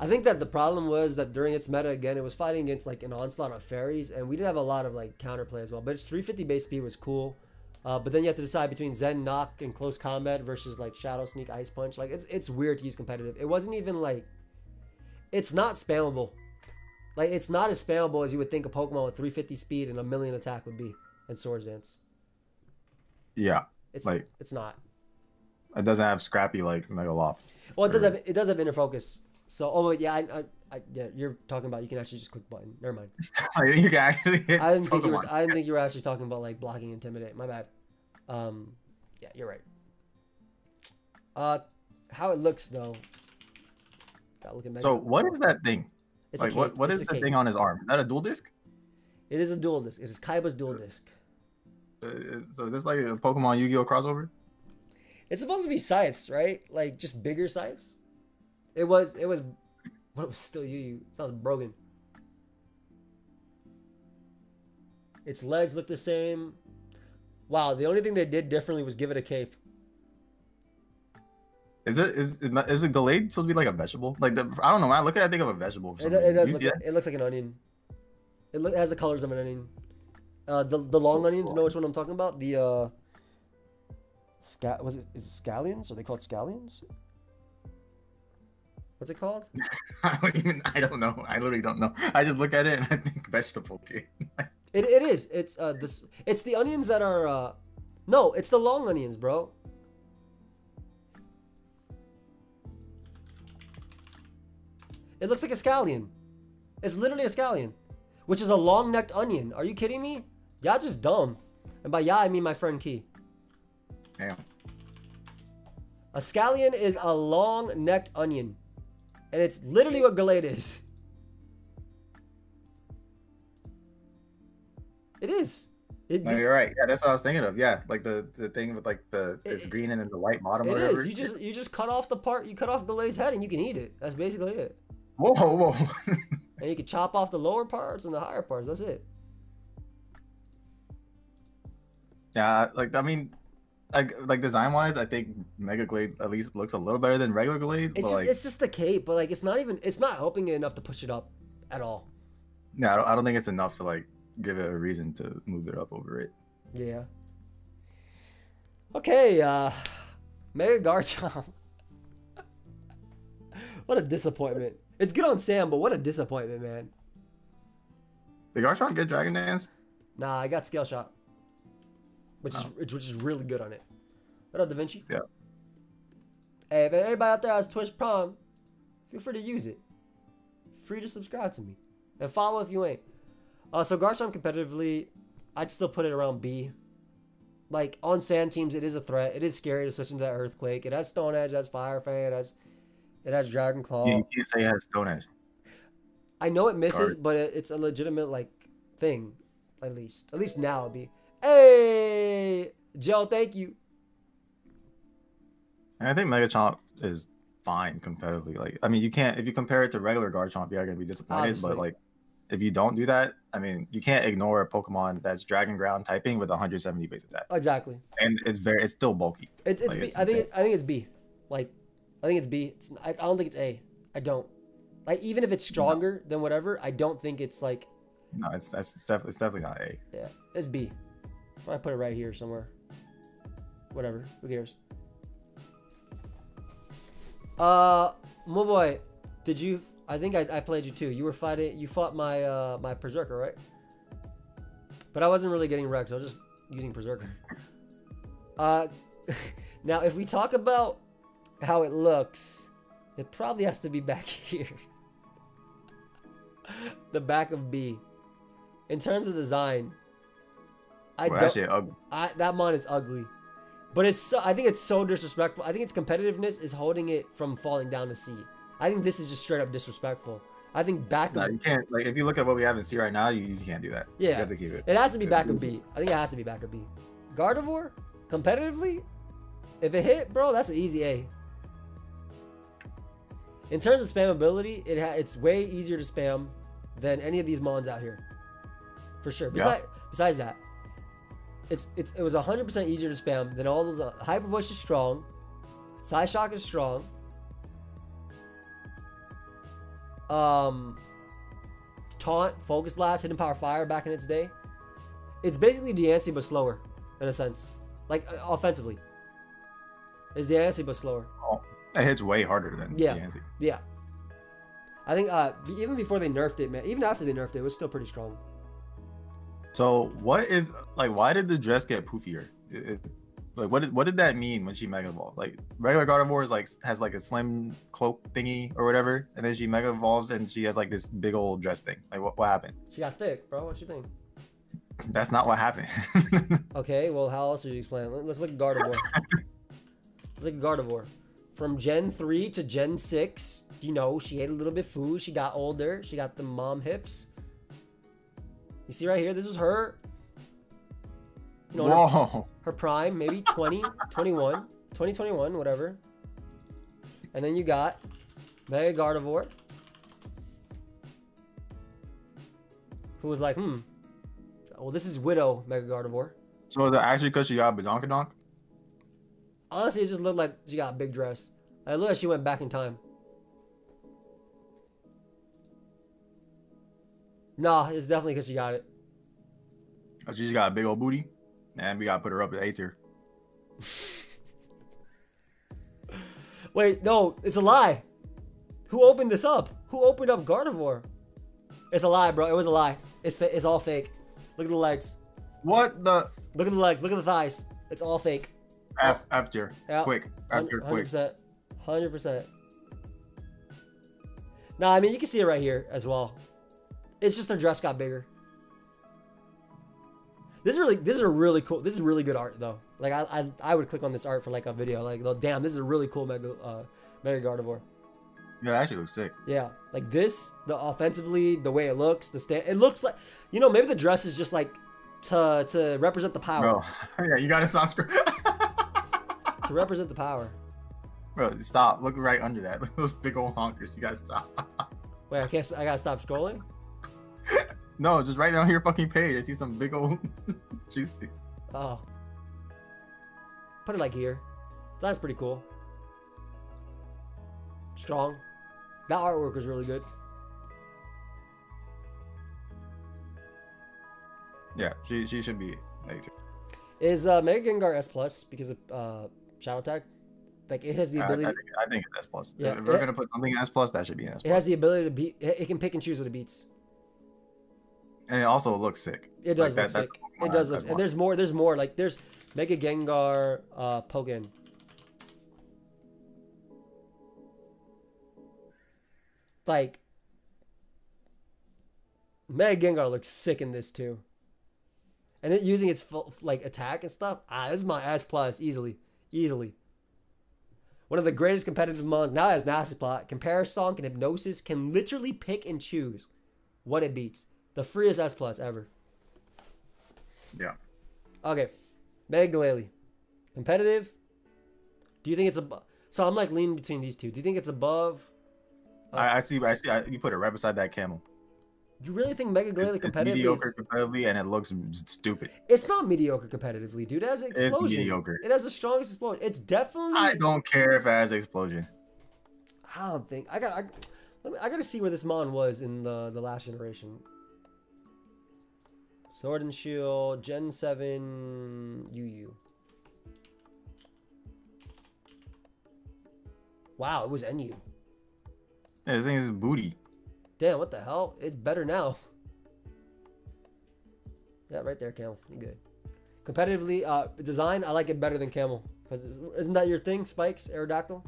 I think that the problem was that during its meta again, it was fighting against like an onslaught of fairies, and we didn't have a lot of like counterplay as well. But its 350 base speed was cool. Uh, but then you have to decide between Zen Knock and close combat versus like Shadow Sneak Ice Punch. Like it's it's weird to use competitive. It wasn't even like it's not spammable. Like it's not as spammable as you would think a Pokemon with 350 speed and a million attack would be in Swords Dance. Yeah, It's Like- it's not. it doesn't have scrappy like Mega Loft. Well, it does have it does have inner focus. So oh yeah, I, I, I yeah, you're talking about you can actually just click button. Never mind. I you can actually I didn't think you were, I didn't think you were actually talking about like blocking intimidate. My bad. Um, yeah, you're right. Uh, how it looks though. At So what is that thing? It's like a what what It's is the thing on his arm? Is that a duel disk? It is a duel disk. It is Kaiba's duel disk. Uh, So is this like a Pokemon Yu-Gi-Oh crossover? It's supposed to be scythes, right? Like just bigger scythes. It was. It was. What was still you? You sounds broken. Its legs look the same. Wow, the only thing they did differently was give it a cape. Is it is is it Gallade supposed to be like a vegetable? Like the, I don't know. When I look at it, I think of a vegetable. It, it does look. It looks like an onion. It, look, it has the colors of an onion. Uh, the the long onions. Know which one I'm talking about? The uh, sca- was it is it scallions? Are they called scallions? What's it called? I don't even. I don't know. I literally don't know. I just look at it and I think vegetable too. It, it is. It's uh this. It's the onions that are uh, no. It's the long onions, bro. It looks like a scallion. It's literally a scallion, which is a long-necked onion. Are you kidding me? Y'all just dumb. And by y'all, I mean my friend Key. Damn. A scallion is a long-necked onion, and it's literally what Gallade is. It is. It, No, this- you're right. Yeah, that's what I was thinking of. Yeah, like the the thing with like the it's It- green and then the white bottom. It whatever. is. You just you just cut off the part. You cut off Gallade's head, and you can eat it. That's basically it. whoa whoa. And you can chop off the lower parts and the higher parts. That's it. yeah, like I mean, like like design wise, I think Mega Gallade at least looks a little better than regular Gallade. It's but just like, it's just the cape, but like it's not even it's not helping it enough to push it up at all. yeah, I don't, I don't think it's enough to like give it a reason to move it up over it. Yeah. Okay, uh Mega Garchomp. what a disappointment. It's good on Sam, but what a disappointment, man. Did Garchomp get Dragon Dance? Nah, I got Scale Shot. Which is which is really good on it. What up, Da Vinci? Yeah. Hey, if anybody out there has Twitch Prime, feel free to use it. Free to subscribe to me. And follow if you ain't. Uh, so Garchomp competitively, I'd still put it around B. Like on sand teams, it is a threat. It is scary to switch into that Earthquake. It has Stone Edge, it has Fire Fang, it has it has Dragon Claw. You, you can't say it has Stone Edge. I know it misses, Guard. but it, it's a legitimate like thing, at least. At least now it'd be. Hey, Joe, thank you. And I think Megachomp is fine competitively. Like, I mean, you can't if you compare it to regular Garchomp, you are gonna be disappointed. Obviously. But like, if you don't do that, I mean, you can't ignore a Pokemon that's Dragon Ground typing with 170 base attack, Exactly. and it's very, it's still bulky. It, it's Like, B. it's I think it, I think it's B. Like, I think it's B. It's I, I don't think it's A. I don't. Like even if it's stronger than whatever, I don't think it's like No, it's that's it's definitely, it's definitely not A. yeah. It's B. I put it right here somewhere. Whatever. Who cares? Uh, my boy, did you? I think I, I played you too. You were fighting. You fought my uh my berserker, right? But I wasn't really getting wrecked. So I was just using berserker. Uh, now if we talk about how it looks, it probably has to be back here. the back of B. In terms of design, I Well, don't. ugly. I, that mon is ugly. But it's so, I think it's so disrespectful. I think its competitiveness is holding it from falling down to C. I think this is just straight up disrespectful. I think back No, you can't. Like, if you look at what we have in C right now, you, you can't do that. Yeah, you have to keep it. it has to be back of B. I think it has to be back of B. Gardevoir, competitively, if it hit, bro, that's an easy A. In terms of spammability, it ha- it's way easier to spam than any of these mons out here, for sure. Yeah. Besides that, it's, it's it was 100% easier to spam than all those. Uh, Hyper Voice is strong, Psyshock is strong. Um, Taunt, Focus Blast, Hidden Power Fire back in its day. It's basically Diancie but slower in a sense, like uh, offensively. Is the Yancy but slower? It hits way harder than Yeah. Yancy. Yeah. I think uh, even before they nerfed it, man, even after they nerfed it, it was still pretty strong. So what is like? Why did the dress get poofier? It, it- like what did what did that mean when she mega evolved? Like regular Gardevoir is like has like a slim cloak thingy or whatever, and then she mega evolves and she has like this big old dress thing. Like what what happened? She got thick, bro. What you think? That's not what happened. Okay, well, how else would you explain it? Let- Let's look at Gardevoir. Let's look at Gardevoir. From Gen 3 to Gen 6, you know, she ate a little bit food. She got older. She got the mom hips. You see right here? This is her. You know, in her, her prime, maybe 20, 21, 20, whatever. And then you got Mega Gardevoir. Who was like, hmm. Well, this is Widow Mega Gardevoir. So is it actually because she got a Badonkadonk? Honestly, it just looked like she got a big dress. It looked like she went back in time. Nah, it's definitely because she got it. Or she just got a big old booty, and we gotta put her up at A tier. Wait, no, it's a lie. Who opened this up? Who opened up Gardevoir? It's a lie, bro. It was a lie. It's it's all fake. Look at the legs. What the Look at the legs. Look at the thighs. It's all fake. F F tier? Yeah. Quick, F tier, quick. 100%. 100%. Nah, I mean, you can see it right here as well. It's just their dress got bigger. This is really, this is a really cool, this is really good art though. Like I, I, I would click on this art for like a video. Like, oh, damn, this is a really cool Mega, uh, Mega Gardevoir. Yeah, actually looks sick. Yeah, like this, the offensively, the way it looks, the stand, it looks like, you know, maybe the dress is just like to to represent the power, Bro, yeah, you gotta stop scrolling. to represent the power. Bro, stop. Look right under that. Look at Those big old honkers. You gotta stop. Wait, I can't, I gotta stop scrolling. No, just right down your fucking page. I see some big old juices. Oh. Put it like here. That's pretty cool. Strong. That artwork was really good. Yeah, she she should be like Is uh, Mega Gengar S plus because of uh, Shadow Tag? Like it has the I, I ability. think, I think it's S plus. Yeah, if we're it- gonna put something in S plus, that should be an S It has the ability to beat. It, it can pick and choose what it beats. And it also looks sick. It does Like look that- sick. It does look. And there's more. There's more. Like there's Mega Gengar uh, Pogen. Like Mega Gengar looks sick in this too. And then using its full, like attack and stuff. Ah, this is my S plus easily, easily. One of the greatest competitive mons now has Nasty Plot. Comparison and Hypnosis can literally pick and choose what it beats. The freest S plus ever. Yeah. Okay, Mega Glalie. Competitive. Do you think it's above? So I'm like leaning between these two. Do you think it's above? Uh, I, I see. I see. I, you put it right beside that camel. Do you really think Mega Glalie It's, it's mediocre Is, competitively, and it looks stupid. it's not mediocre competitively, dude. It has an It's explosion. mediocre. It has the strongest explosion. It's definitely. I don't care if it has explosion. I don't think I got. I, let me, I got to see where this mon was in the the last generation. Sword and Shield, Gen Seven, UU. Wow, it was NU. Yeah, this thing is booty. Damn, what the hell? It's better now. Yeah, right there, Camel. You good. Competitively, uh, design, I like it better than Camel. Cause isn't that your thing, Spikes, Aerodactyl?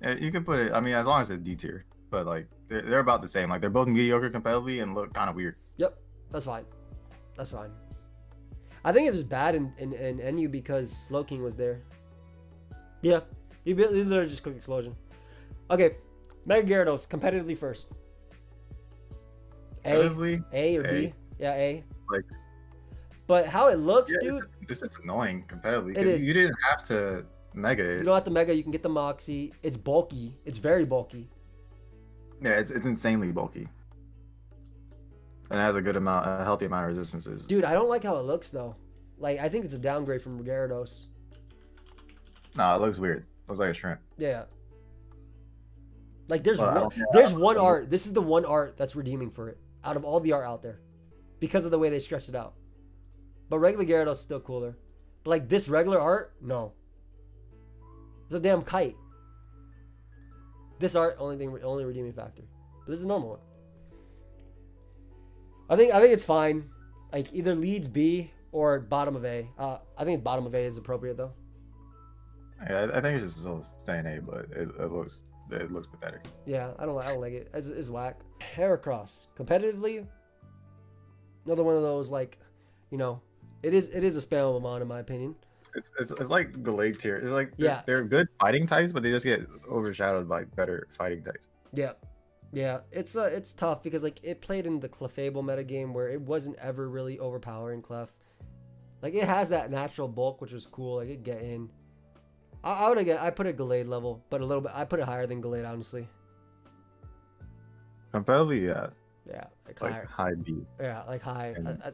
Yeah, you can put it. I mean, as long as it's D tier, but like they're, they're about the same. Like they're both mediocre competitively and look kind of weird. Yep, that's fine. That's fine. I think it's just bad in, in, in NU because Slowking was there. Yeah, you you literally just click Explosion. Okay, Mega Gyarados, competitively first. A, Competitively, A or A. B? Yeah, A. Like- But how it looks, yeah, dude, it's, it's just annoying competitively. It 'cause is. You didn't have to mega You don't have to mega. You can get the Moxie. It's bulky. It's very bulky. Yeah, it's it's insanely bulky. And has a good amount, a healthy amount of resistances. Dude, I don't like how it looks though. Like I think it's a downgrade from Gyarados. Nah, it looks weird. looks like a shrimp. Yeah. Like there's Well, one, there's one art. This is the one art that's redeeming for it out of all the art out there, because of the way they stretched it out. But regular Gyarados is still cooler. But like this regular art, no. It's a damn kite. This art only thing only redeeming factor. But this is a normal one. I think I think it's fine. Like either leads B or bottom of A. Uh, I think bottom of A is appropriate though. Yeah, I, I think it's just still staying A, but it, it looks it looks pathetic. Yeah, I don't I don't like it. It's, it's whack. Heracross competitively, another one of those like, you know, it is it is a spammable mon in my opinion. It's, it's, it's like Gallade tier. It's like Yeah. they're good fighting types, but they just get overshadowed by better fighting types. Yeah. Yeah, it's uh, it's tough because like it played in the Clefable metagame where it wasn't ever really overpowering Clef. Like it has that natural bulk, which was cool. Like it get in. I, I would get I put it Gallade level, but a little bit I put it higher than Gallade honestly. Competitively, yeah, Yeah, like, like higher. high B. Yeah, like high. I, I,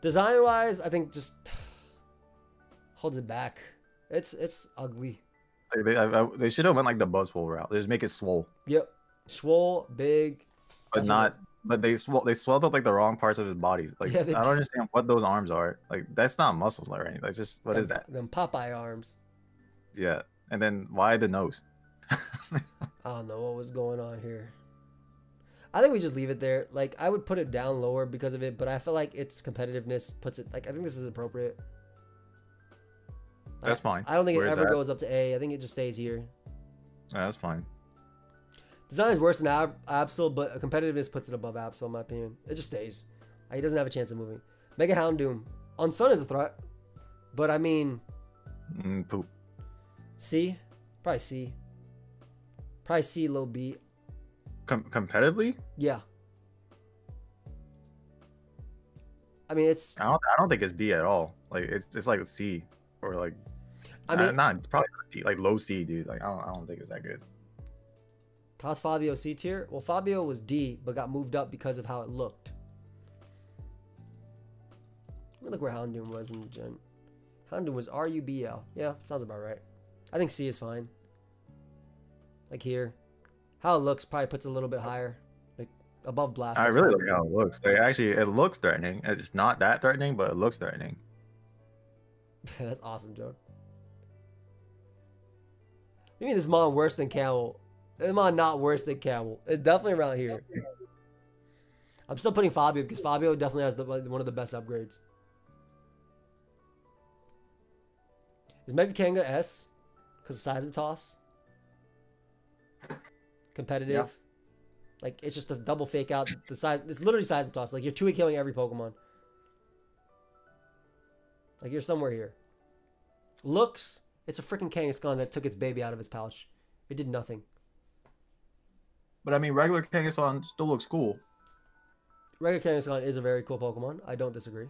design wise, I think just holds it back. It's it's ugly. Like they, I, I, they should have went like the Buzzwole route. They just make it swole, Yep, swole, big. but not. But they swell, they swelled up like the wrong parts of his body. Like Yeah, I don't understand what those arms are. Like that's not muscles or anything. That's just what them, is that? Them Popeye arms. Yeah, and then why the nose? I don't know what was going on here. I think we just leave it there. Like I would put it down lower because of it, but I feel like its competitiveness puts it like I think this is appropriate. That's fine. I don't think Where it ever that? goes up to A. I think it just stays here. Yeah, that's fine. Design is worse than Ab- Absol, but competitiveness puts it above Absol in my opinion. It just stays. He doesn't have a chance of moving. Mega Houndoom on Sun is a threat, but I mean Mm, poop. C, probably C, probably C low B. Com- competitively, Yeah. I mean it's. I don't. I don't think it's B at all. Like it's it's like C or like I mean not probably not D, like low C, dude. Like I don't, I don't think it's that good. Toss Fabio C tier. Well, Fabio was D, but got moved up because of how it looked. Look where Houndoom was in the gen. Houndoom was RUBL. Yeah, sounds about right. I think C is fine. Like here. How it looks probably puts a little bit higher. Like above Blast. I really like how it looks. Like actually, it looks threatening. It's not that threatening, but it looks threatening. That's awesome, Joe. You mean this mon worse than Camel? This mon not worse than Camel. It's definitely around here. I'm still putting Fabio because Fabio definitely has the, one of the best upgrades. Is Mega Kanga S? Because Seismic Toss? Competitive? Like, it's just a double fake out. The size, It's literally size Seismic Toss. Like, you're 2 killing every Pokemon. Like, you're somewhere here. Looks, it's a freaking Kangaskhan that took its baby out of its pouch. It did nothing. But I mean, regular Kangaskhan still looks cool. Regular Kangaskhan is a very cool Pokemon. I don't disagree.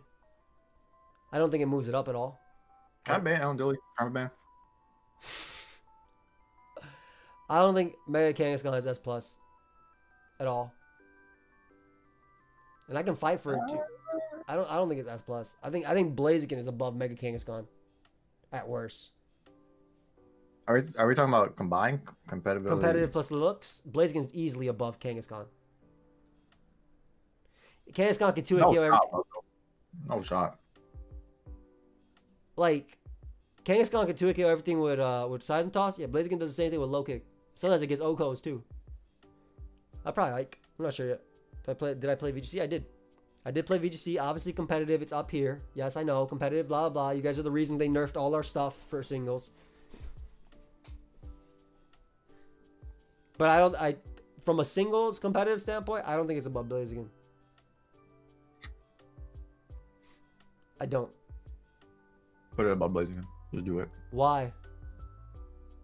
I don't think it moves it up at all. I ban Alan Dilly? I ban? I don't think Mega Kangaskhan has S plus at all. And I can fight for it too. I don't I don't think it's S plus. I think I think Blaziken is above Mega Kangaskhan. At worst. Are we, are we talking about combined competitive? Competitive plus looks, Blaziken is easily above Kangaskhan. Kangaskhan can 2 No kill every No shot. like Kangaskhan can 2 kill everything with uh with Seismic Toss. Yeah, Blaziken does the same thing with low kick. Sometimes it gets OHKOs too. I probably like. I'm not sure yet. Did I play? Did I play VGC? I did. I did play VGC. Obviously competitive. It's up here. Yes, I know competitive. Blah blah blah. You guys are the reason they nerfed all our stuff for singles. But I don't. I from a singles competitive standpoint, I don't think it's above Blaziken. I don't. Put it above Blazing. Just do it. Why?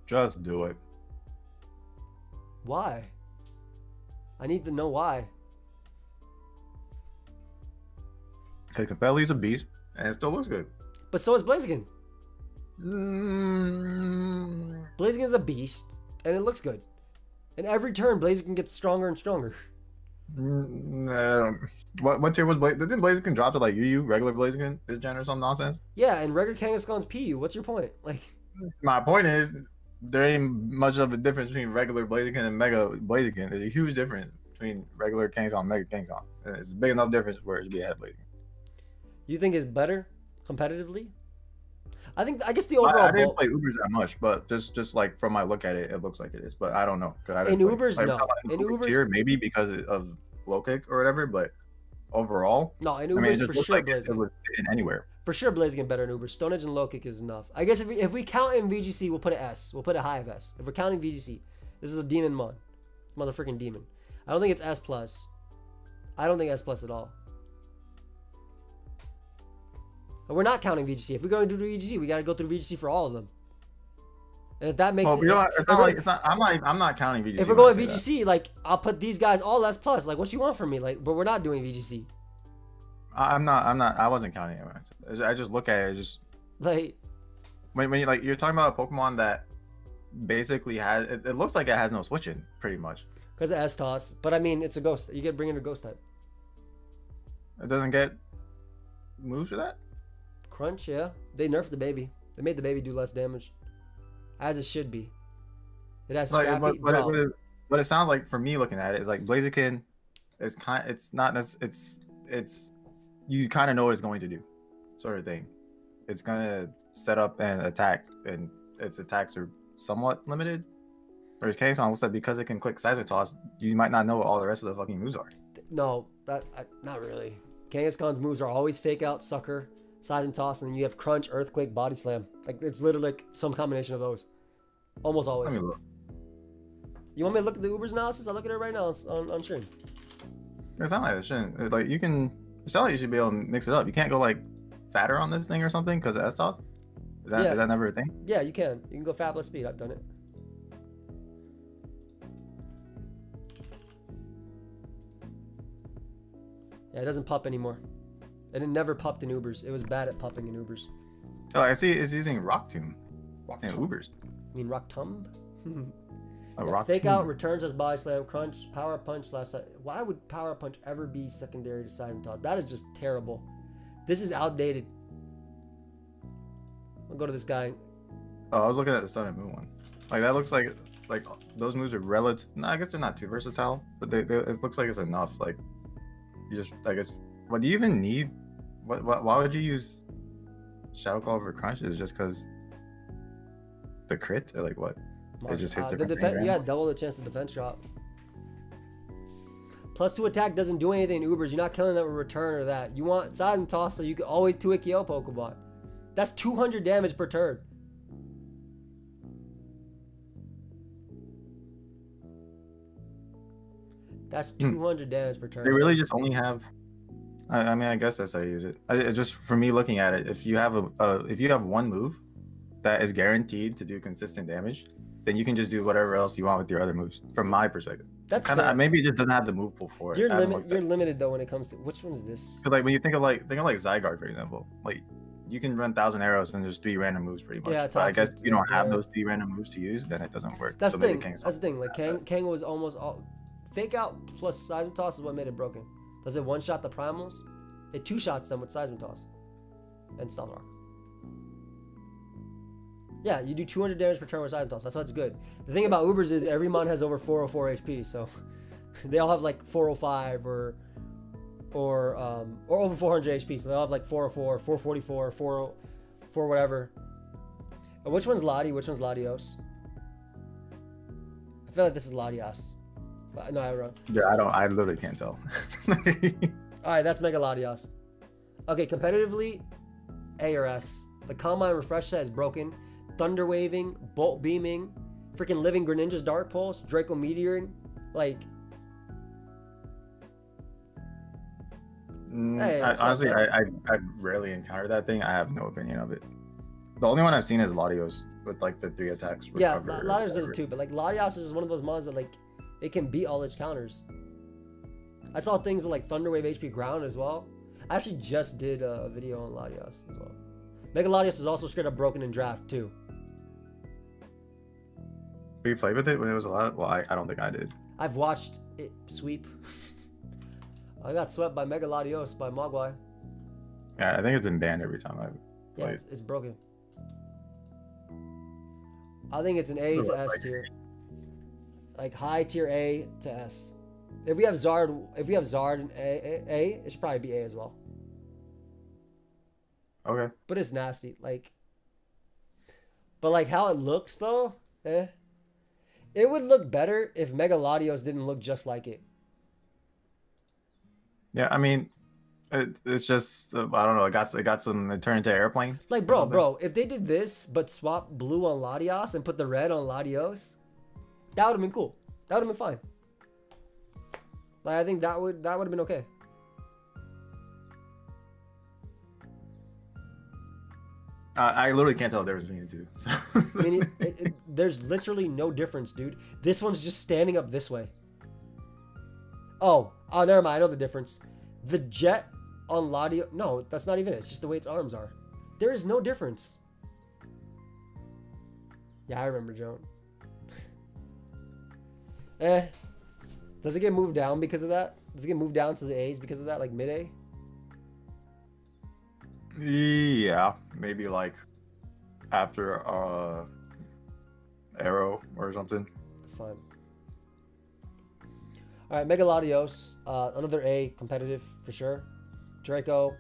Just do it. Why? I need to know why. Because Capelli's a beast, and it still looks good. But so is Blaziken. Mm, Blaziken is a beast, and it looks good. And every turn, Blaziken gets stronger and stronger. mm, don't- what what tier was Blaze? Didn't Blaziken drop to like UU regular Blaziken this gen or some nonsense? Yeah, and regular Kangaskhan's PU. What's your point? Like, My point is there ain't much of a difference between regular Blaziken and Mega Blaziken. There's a huge difference between regular Kangaskhan and Mega Kangaskhan. It's a big enough difference where it should be of Blaziken. You think it's better competitively? I think I guess the I, overall I didn't play Ubers that much, but just just like from my look at it, it looks like it is. But I don't know. I In play- Ubers, like, no. in In Ubers- tier, maybe because of low kick or whatever. But overall, no, in I mean, Uber's for sure like it, it would fit in anywhere. For sure Blaze Blaziken better than Uber. Stone Edge and low kick is enough. I guess if we, if we count in VGC, we'll put an S. We'll put a high of S. If we're counting VGC, this is a demon mon, motherfucking demon. I don't think it's S plus. I don't think S plus at all. And we're not counting VGC. If we're going to do VGC, we got to go through VGC for all of them. And if that makes Well, it, you know, if- what? it's not like it's not. I'm not. I'm not counting VGC. if we're going say that. VGC, like I'll put these guys all S plus. Like what you want from me? Like, but we're not doing VGC. I'm not. I'm not. I wasn't counting it. I, said that. I just look at it. Just Like when, when you like you're talking about a Pokemon that basically has. It, it looks like it has no switching, pretty much. because of S toss. But I mean, it's a ghost. You get bring in a ghost type. It doesn't get moves for that. Crunch, yeah. They nerfed the baby. They made the baby do less damage, as it should be. It has Like, scrappy. what, what, it, what, it, what it sounds like for me looking at it is like Blaziken is kind. It's not. It's it's you kind of know what it's going to do, sort of thing. It's gonna set up and attack, and its attacks are somewhat limited. Whereas Kangaskhan looks like because it can click Seismic Toss, you might not know what all the rest of the fucking moves are. No, that I, not really. Kangaskhan's moves are always fake out, sucker, Seismic Toss, and then you have crunch, earthquake, body slam. Like it's literally like some combination of those. Almost always. You want me to look at the Uber's analysis? I'll look at it right now on, on, stream. It's not like it shouldn't. Like you can. it's sounds like you should be able to mix it up. You can't go like fatter on this thing or something because of S toss. Is that is Yeah. that never a thing? Yeah, you can. You can go fabulous speed. I've done it. Yeah, it doesn't pop anymore. And it never popped in Ubers. It was bad at popping in Ubers. Oh, I see. It's using Rock Tomb in Tomb? Ubers. I mean, Rock Tumb? A oh, Yeah, Rock fake Tomb. out, returns as body slam, crunch, power punch last side. Why would power punch ever be secondary to Seismic Toss? That is just terrible. This is outdated. I'll go to this guy. Oh, I was looking at the Sun and Moon one. Like that looks like like those moves are relative. No, I guess they're not too versatile, but they, they it looks like it's enough. Like you just I guess. What do you even need? What, what why would you use Shadow Claw over Crunch? Is it just because the crit or like what? It just hits Uh, the different defen- You right? got double the chance of defense drop. Plus two attack doesn't do anything in Ubers. You're not killing them with return or that. You want Seismic Toss so you can always two KO Pokemon. That's 200 damage per turn. That's 200 damage per turn. Hmm. They really just only have. I, I mean, I guess that's how you use it. I, just for me looking at it, if you have a, if you have one move that is guaranteed to do consistent damage, then you can just do whatever else you want with your other moves. From my perspective, That's kind of maybe it just doesn't have the move pool for it. You're I haven't limit. looked You're limited though when it comes to which one's this? 'Cause, like when you think of like think of like Zygarde for example, like you can run thousand arrows and there's three random moves pretty much. Yeah, but I guess if you don't have yeah. those three random moves to use, then it doesn't work. That's So the thing. That's the thing. Like Kang, Kang was almost all fake out plus seismic toss is what made it broken. Does it one shot the primals? It two shots them with seismic toss and stealth rock. Yeah, you do 200 damage per turn with seismic toss. That's why it's good. The thing about Ubers is every mon has over 404 HP, so they all have like 405 or or um, or over 400 HP. So they all have like 404, 444, 4 4 whatever. And which one's Lottie? Which one's Latios? I feel like this is Latias. No, I wrong. Yeah, I don't. I literally can't tell. All right, that's Mega Latios. Okay, competitively, A or S. The Calm Mind Refresh set is broken. Thunder Waving, Bolt Beaming, freaking Living Greninja's Dark Pulse, Draco Meteoring. Like, Mm, Hey, I, honestly. I, I I rarely encounter that thing. I have no opinion of it. The only one I've seen is Latios with like the three attacks. yeah, Latios does it too, but like Latios is one of those mons that like it can beat all its counters. I saw things with like Thunder Wave HP Ground as well. I actually just did a video on Latios as well. Mega Latios is also straight up broken in draft too. We played with it when it was a lot. Well, I, I don't think I did. I've watched it sweep. I got swept by Mega Latios by Mogwai. Yeah, I think it's been banned every time I've Yeah, it's, it's broken. I think it's an A to S tier. Like high tier A to S. If we have Zard, if we have Zard and A, A, A, it should probably be A as well. Okay. but it's nasty. Like, but like how it looks though, eh? It would look better if Megalodios didn't look just like it. Yeah, I mean, it, it's just uh, I don't know. It got it got some. It turned into airplane. Like, bro, bro, if they did this but swap blue on Latios and put the red on Latios, that would have been cool. That would have been fine. Like, I think that would that would have been okay. I, I literally can't tell the difference between the two. So. I mean, it, it, it, there's literally no difference, dude. This one's just standing up this way. Oh, oh, never mind. I know the difference. The jet on Ladio. No, that's not even it. It's just the way its arms are. There is no difference. Yeah, I remember Joan. Eh. Does it get moved down because of that? Does it get moved down to the A's because of that, like mid A? yeah, maybe like after uh arrow or something. That's fine. All right, Megalodios, uh, another A, competitive for sure. Draco,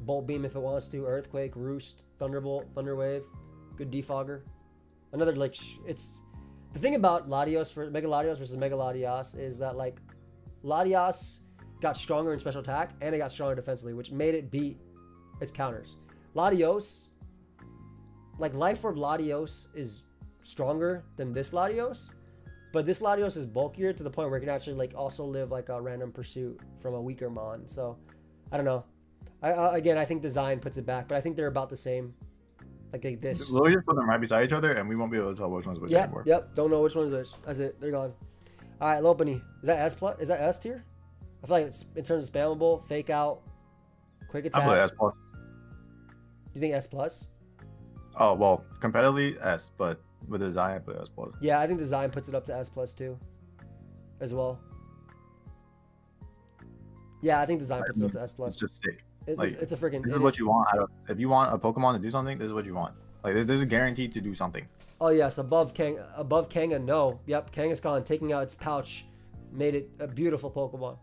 Bolt Beam if it wants to, Earthquake, Roost, Thunderbolt, Thunderwave, good defogger. Another like sh- it's the thing about Latios for Megalodios versus Megalodios is that like Latios got stronger in special attack and it got stronger defensively, which made it beat its counters. Latios, like Life Orb Latios is stronger than this Latios, but this Latios is bulkier to the point where it can actually like also live like a random pursuit from a weaker mon. So I don't know. I, I again I think design puts it back, but I think they're about the same. Like, like this. We'll just put them right beside each other, and we won't be able to tell which one's which Yep, anymore. yep. Don't know which one is which. That's it. They're gone. All right, Lopunny. Is that S plus? Is that S tier? I feel like it's, in terms of spammable, fake out, quick attack. I play S plus. You think S plus? Oh well, competitively S, but with the design I play S plus. Yeah, I think the design puts it up to S plus too, as well. Yeah, I think design puts it up to S plus. It's just sick. It- like, it's, it's a freaking. This is what is. you want. Out of, if you want a Pokemon to do something, this is what you want. Like this, this is guaranteed to do something. Oh yes, above Kang, above Kanga. No, yep, Kangaskhan taking out its pouch, made it a beautiful Pokemon.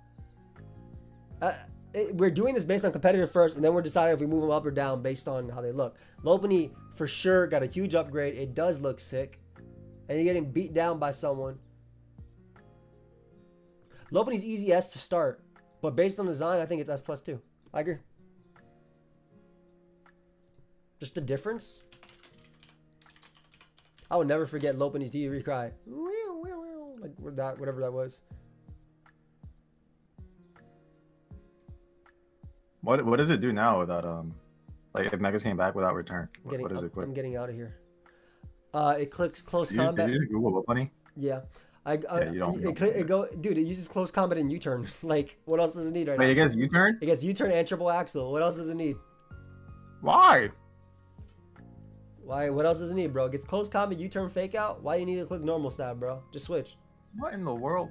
Uh, it, we're doing this based on competitive first, and then we're deciding if we move them up or down based on how they look. Lopunny for sure got a huge upgrade. It does look sick, and you're getting beat down by someone. Lopunny's easy S to start, but based on design, I think it's S plus two. I agree. Just the difference. I will never forget Lopunny's DE cry. Like that, whatever that was. What what does it do now without um, like if Megas came back without return? What, Getting, what does it click? I'm getting out of here. Uh, it clicks close Did you, did combat. you Google bunny? Yeah. I, I Yeah, you don't- you it, don't- it go, dude. It uses close combat and U-turn. like, what else does it need right Wait, now? it gets U turn? It gets U-turn and triple axel. What else does it need? Why? Why? What else does it need, bro? It gets close combat, U-turn, fake out. Why do you need to click normal stab, bro? Just switch. What in the world?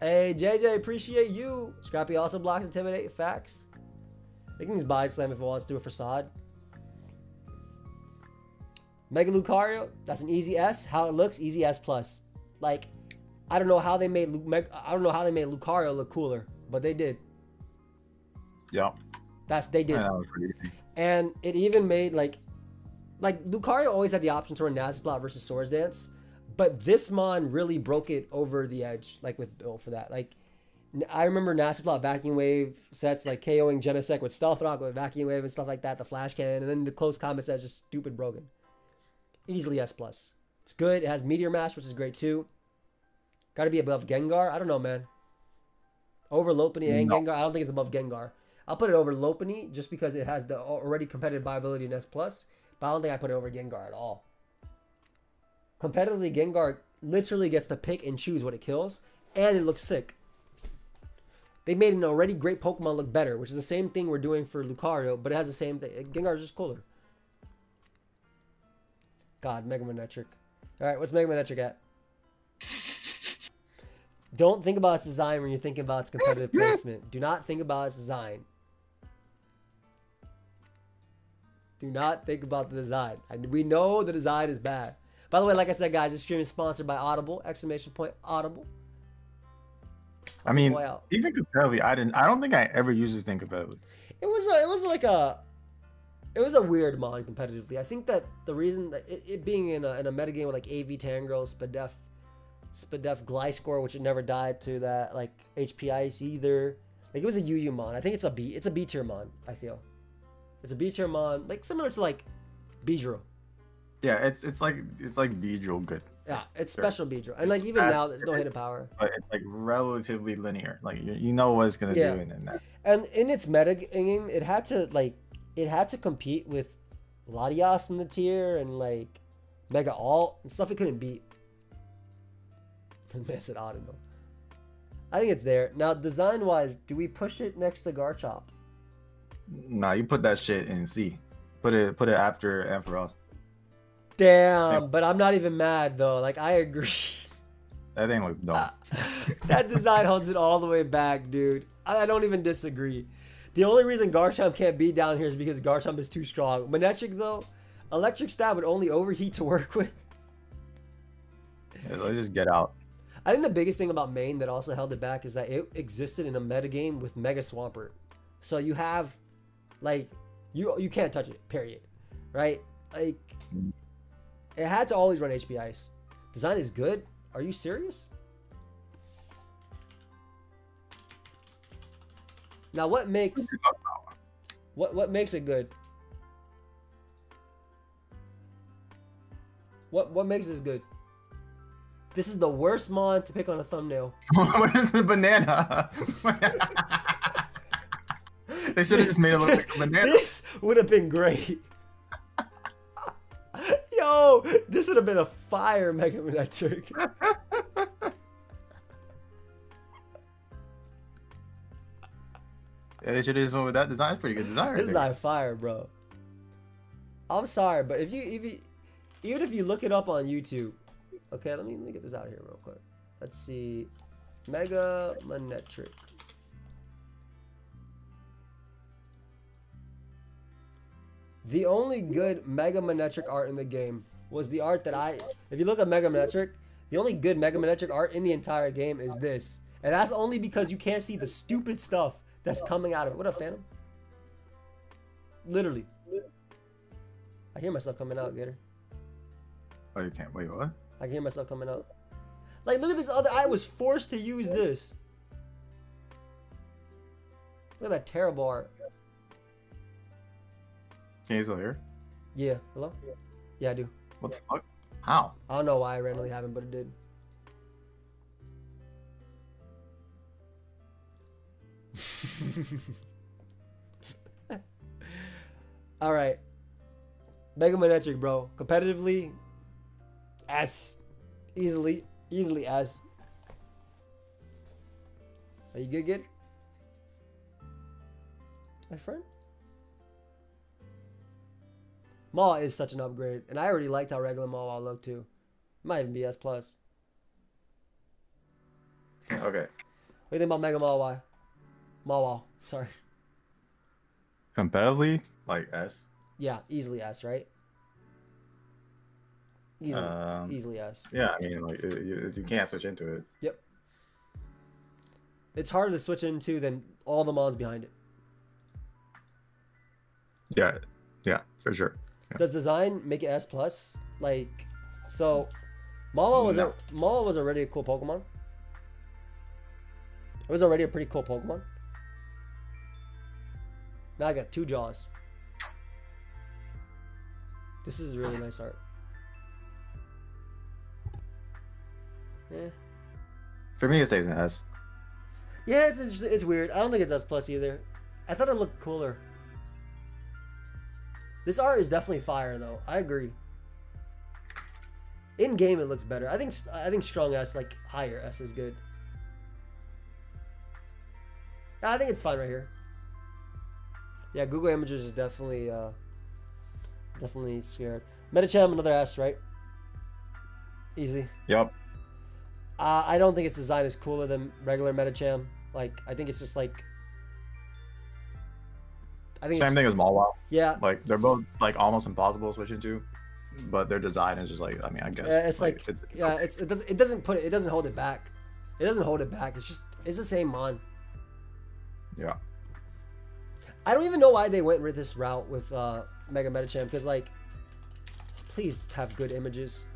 Hey, JJ, appreciate you. Scrappy also blocks intimidate. Facts. It can use body slam if it wants to, do a facade. Mega Lucario, that's an easy S. How it looks, easy S plus. Like, I don't know how they made Lu- Meg- I don't know how they made Lucario look cooler, but they did. Yeah, That's they did. yeah, that was pretty easy. And it even made like like Lucario always had the option to run Nasty Plot versus Swords Dance, but this Mon really broke it over the edge, like with Bill for that. Like I remember Nasty Plot Vacuum Wave sets like KOing Genesect with Stealth Rock with Vacuum Wave and stuff like that, the Flash Cannon, and then the close combat set is just stupid broken. Easily S plus. It's good. It has Meteor Mash, which is great too. Got to be above Gengar. I don't know, man. Over Lopunny and No. Gengar. I don't think it's above Gengar. I'll put it over Lopunny just because it has the already competitive viability in S plus, but I don't think I put it over Gengar at all. Competitively, Gengar literally gets to pick and choose what it kills, and it looks sick. They made an already great Pokemon look better, which is the same thing we're doing for Lucario, but it has the same thing. Gengar is just cooler. God, Mega Manetric. All right, what's Mega Manetric at? Don't think about its design when you're thinking about its competitive placement. Do not think about its design. Do not think about the design. And we know the design is bad. By the way, like I said, guys, this stream is sponsored by Audible! Exclamation point Audible. I mean, even competitively, I didn't. I don't think I ever used this thing competitively. It was a, it was like a it was a weird mod competitively. I think that the reason that it, it being in a, in a metagame with like AV Tangrowth, Spadef, Spadef Gliscor, which it never died to that like HP Ice either. Like it was a UU mod. I think it's a B it's a B tier mod, I feel. It's a B tier mod, like similar to like Beedrill. Yeah, it's it's like it's like Beedrill good, Yeah, it's Sure. special Beedrill. And like even now there's no hidden power. but it's like relatively linear. Like you, you know what it's gonna Yeah. do, and then that. And in its meta game, it had to like it had to compete with Latias in the tier and like Mega Alt and stuff it couldn't beat. Man, I said Auden though. I think it's there. Now design wise, do we push it next to Garchomp? Nah, you put that shit in C. Put it put it after Ampharos. Damn, but I'm not even mad though. Like I agree. That thing looks dumb. Uh, that design holds it all the way back, dude. I, I don't even disagree. The only reason Garchomp can't be down here is because Garchomp is too strong. Manectric though, electric stab would only overheat to work with. Yeah, let's just get out. I think the biggest thing about Maine that also held it back is that it existed in a metagame with Mega Swampert. So you have like you you can't touch it, period. Right? Like it had to always run HP Ice. Design is good. Are you serious? Now what makes what what makes it good? What what makes this good? This is the worst mod to pick on a thumbnail. what is the banana? they should have just made it look like a banana. This would have been great. Yo, this would have been a fire Mega Metric. Yeah, they should have just went with that design. It's pretty good design. Right This is not fire, bro. I'm sorry, but if you if you even if you look it up on YouTube, okay, let me let me get this out of here real quick. Let's see, Mega Manectric. The only good Mega Manectric art in the game was the art that I. If you look at Mega Manectric, the only good Mega Manectric art in the entire game is this, and that's only because you can't see the stupid stuff that's coming out of it. What up, Phantom? Literally. I hear myself coming out, Gator. Oh, you can't. Wait, what? I can hear myself coming out. Like, look at this other. I was forced to use this. Look at that terrible art. Can you still hear? Yeah. Hello? Yeah, I do. What the fuck? How? I don't know why I randomly haven't, but it did. All right. Mega Manectric, bro. Competitively, S. Easily. Easily S. Are you good, good? My friend? Maw is such an upgrade, and I already liked how regular Maw looked too. Might even be S plus. Okay. What do you think about Mega Mawile? Mawile, sorry. Competitively, like S. Yeah, easily S, right? Easily, Um, easily S. Yeah, I mean, like you, you can't switch into it. Yep. It's harder to switch into than all the mods behind it. Yeah, yeah, for sure. Yeah. Does design make it S plus? Like, so, Mawile was No. a, Mawile was already a cool Pokemon. It was already a pretty cool Pokemon. Now I got two jaws. This is really nice art. Yeah. For me, it stays an S. Yeah, it's. It's weird. I don't think it's S plus either. I thought it looked cooler. This art is definitely fire, though. I agree. In game, it looks better. I think I think strong S, like higher S, is good. I think it's fine right here. Yeah, Google Images is definitely uh, definitely scared. Medicham, another S, right? Easy. Yep. Uh, I don't think its design is cooler than regular Medicham. Like, I think it's just like. I think Same thing as Mawile. Yeah, Like they're both like almost impossible to switch into, but their design is just like I mean I guess Uh, it's like, it's, yeah, it's it doesn't it doesn't put it, it doesn't hold it back. It doesn't hold it back. It's just it's the same mon. Yeah. I don't even know why they went with this route with uh, Mega Medicham because like, please have good images.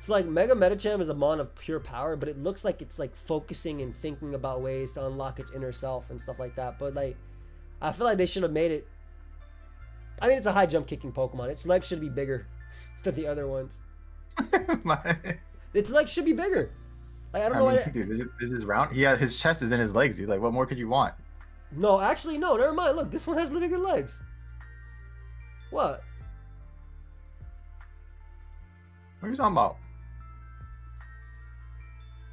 So like Mega Medicham is a mon of pure power, but it looks like it's like focusing and thinking about ways to unlock its inner self and stuff like that. But like, I feel like they should have made it. I mean, it's a high jump kicking Pokemon. Its legs should be bigger than the other ones. Its legs should be bigger. Like I don't I know mean, why. dude, this is, this is round. Yeah, his chest is in his legs, dude. Like, what more could you want? No, actually, no. Never mind. Look, this one has bigger legs. What? What are you talking about?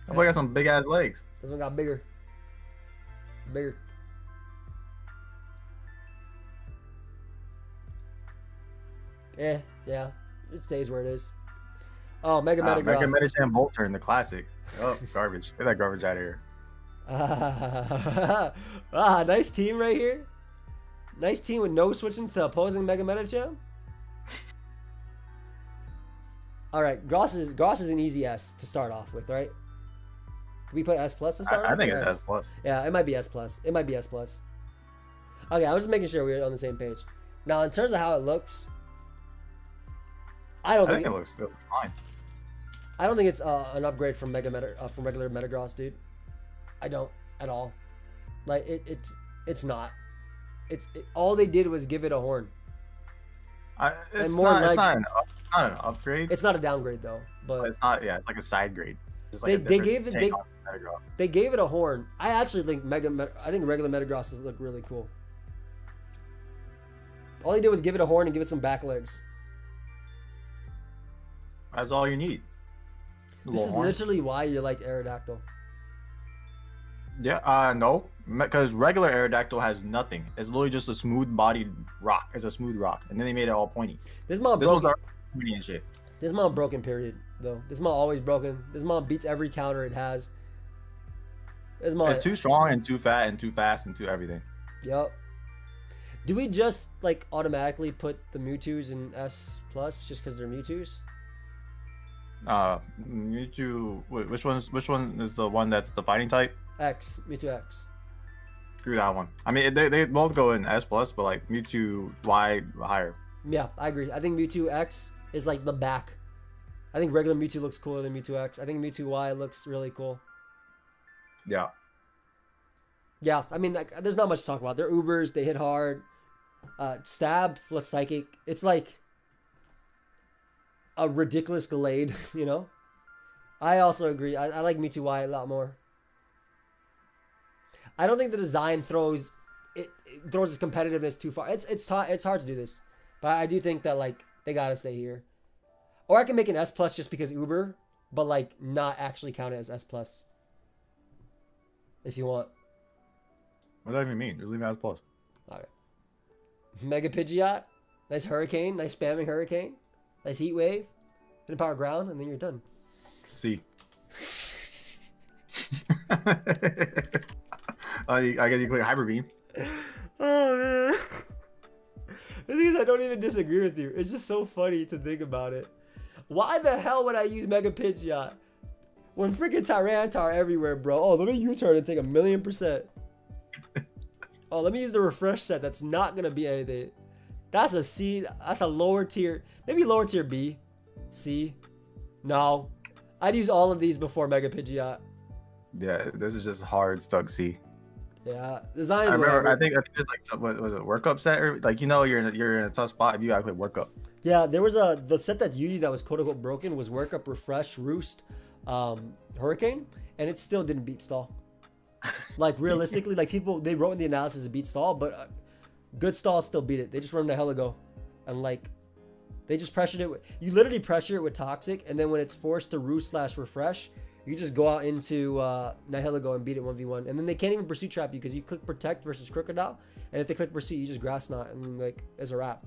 That boy got some big ass legs. This one got bigger. Bigger. Eh, yeah. It stays where it is. Oh, Mega Uh, Metagross. Mega Metachamp Volturn, the classic. Oh, garbage. Get that garbage out of here. ah, nice team right here. Nice team with no switching to opposing Mega Metachamp. All right, Gross is Gross is an easy S to start off with, right? We put S plus to start I, I think it's S plus. Yeah, it might be S plus. It might be S plus. Okay, I was just making sure we were on the same page. Now, in terms of how it looks, I don't I think, think it, looks, fine. I don't think it's uh, an upgrade from Mega Meta uh, from regular Metagross, dude. I don't at all. Like it, it's it's not. It's it, all they did was give it a horn. I, it's, more not, it's, not an up, not an upgrade. It's not a downgrade though, but but it's not. Yeah, it's like a side grade. Just like They- they gave it- they- they gave it a horn. I actually think Mega I think regular Metagrosses look really cool. All they did was give it a horn and give it some back legs. That's all you need. This is horn. literally why you liked Aerodactyl. Yeah, uh, no, because regular Aerodactyl has nothing. It's literally just a smooth-bodied rock. It's a smooth rock, and then they made it all pointy. This mom broken. pointy and shit. This mom broken. Period. Though this mom always broken. This mom beats every counter it has. This mom. It's too strong and too fat and too fast and too everything. Yup. Do we just like automatically put the Mewtwo's in S plus just because they're Mewtwo's? Uh, Mewtwo. wait, Which one's which one is the one that's the fighting type? X Mewtwo X. Screw that one. I mean, they, they both go in S plus, but like Mewtwo Y higher. Yeah, I agree. I think Mewtwo X is like the back. I think regular Mewtwo looks cooler than Mewtwo X. I think Mewtwo Y looks really cool. Yeah. Yeah, I mean, like, there's not much to talk about. They're Ubers. They hit hard. Uh, stab plus psychic. It's like a ridiculous Gallade, you know. I also agree. I, I like Mewtwo Y a lot more. I don't think the design throws it, it throws its competitiveness too far. It's it's ta- it's hard to do this, but I do think that like they gotta stay here. Or I can make an S plus just because Uber, but like not actually count it as S plus. If you want. What does that even mean? Just leave it as plus. Alright. Mega Pidgeot. Nice Hurricane. Nice spamming Hurricane. Nice Heat Wave. Hit power ground, and then you're done. C. uh, I guess you click Hyper Beam. Oh, man. The thing is, I don't even disagree with you. It's just so funny to think about it. Why the hell would I use Mega Pidgeot? When freaking Tyranitar everywhere, bro. Oh, let me U-turn and take a million percent. Oh, let me use the refresh set. That's not gonna be anything. That's a C. That's a lower tier. Maybe lower tier B. C. No. I'd use all of these before Mega Pidgeot. Yeah, this is just hard stuck C. Yeah. Design is I remember. whatever. I think I think it's like what was it workup set or like you know you're in a, you're in a tough spot if you gotta click workup. Yeah, there was a the set that Yugi that was quote unquote broken was work up, refresh, roost, um, hurricane, and it still didn't beat stall. Like realistically, like people they wrote in the analysis it beat stall, but uh, good stall still beat it. They just run the hell and like they just pressured it. With, you literally pressure it with toxic, and then when it's forced to roost slash refresh, you just go out into uh, Nihilego and beat it one v one, and then they can't even pursue trap you because you click protect versus Krookodile, and if they click pursuit, you just grass knot, and like it's a wrap.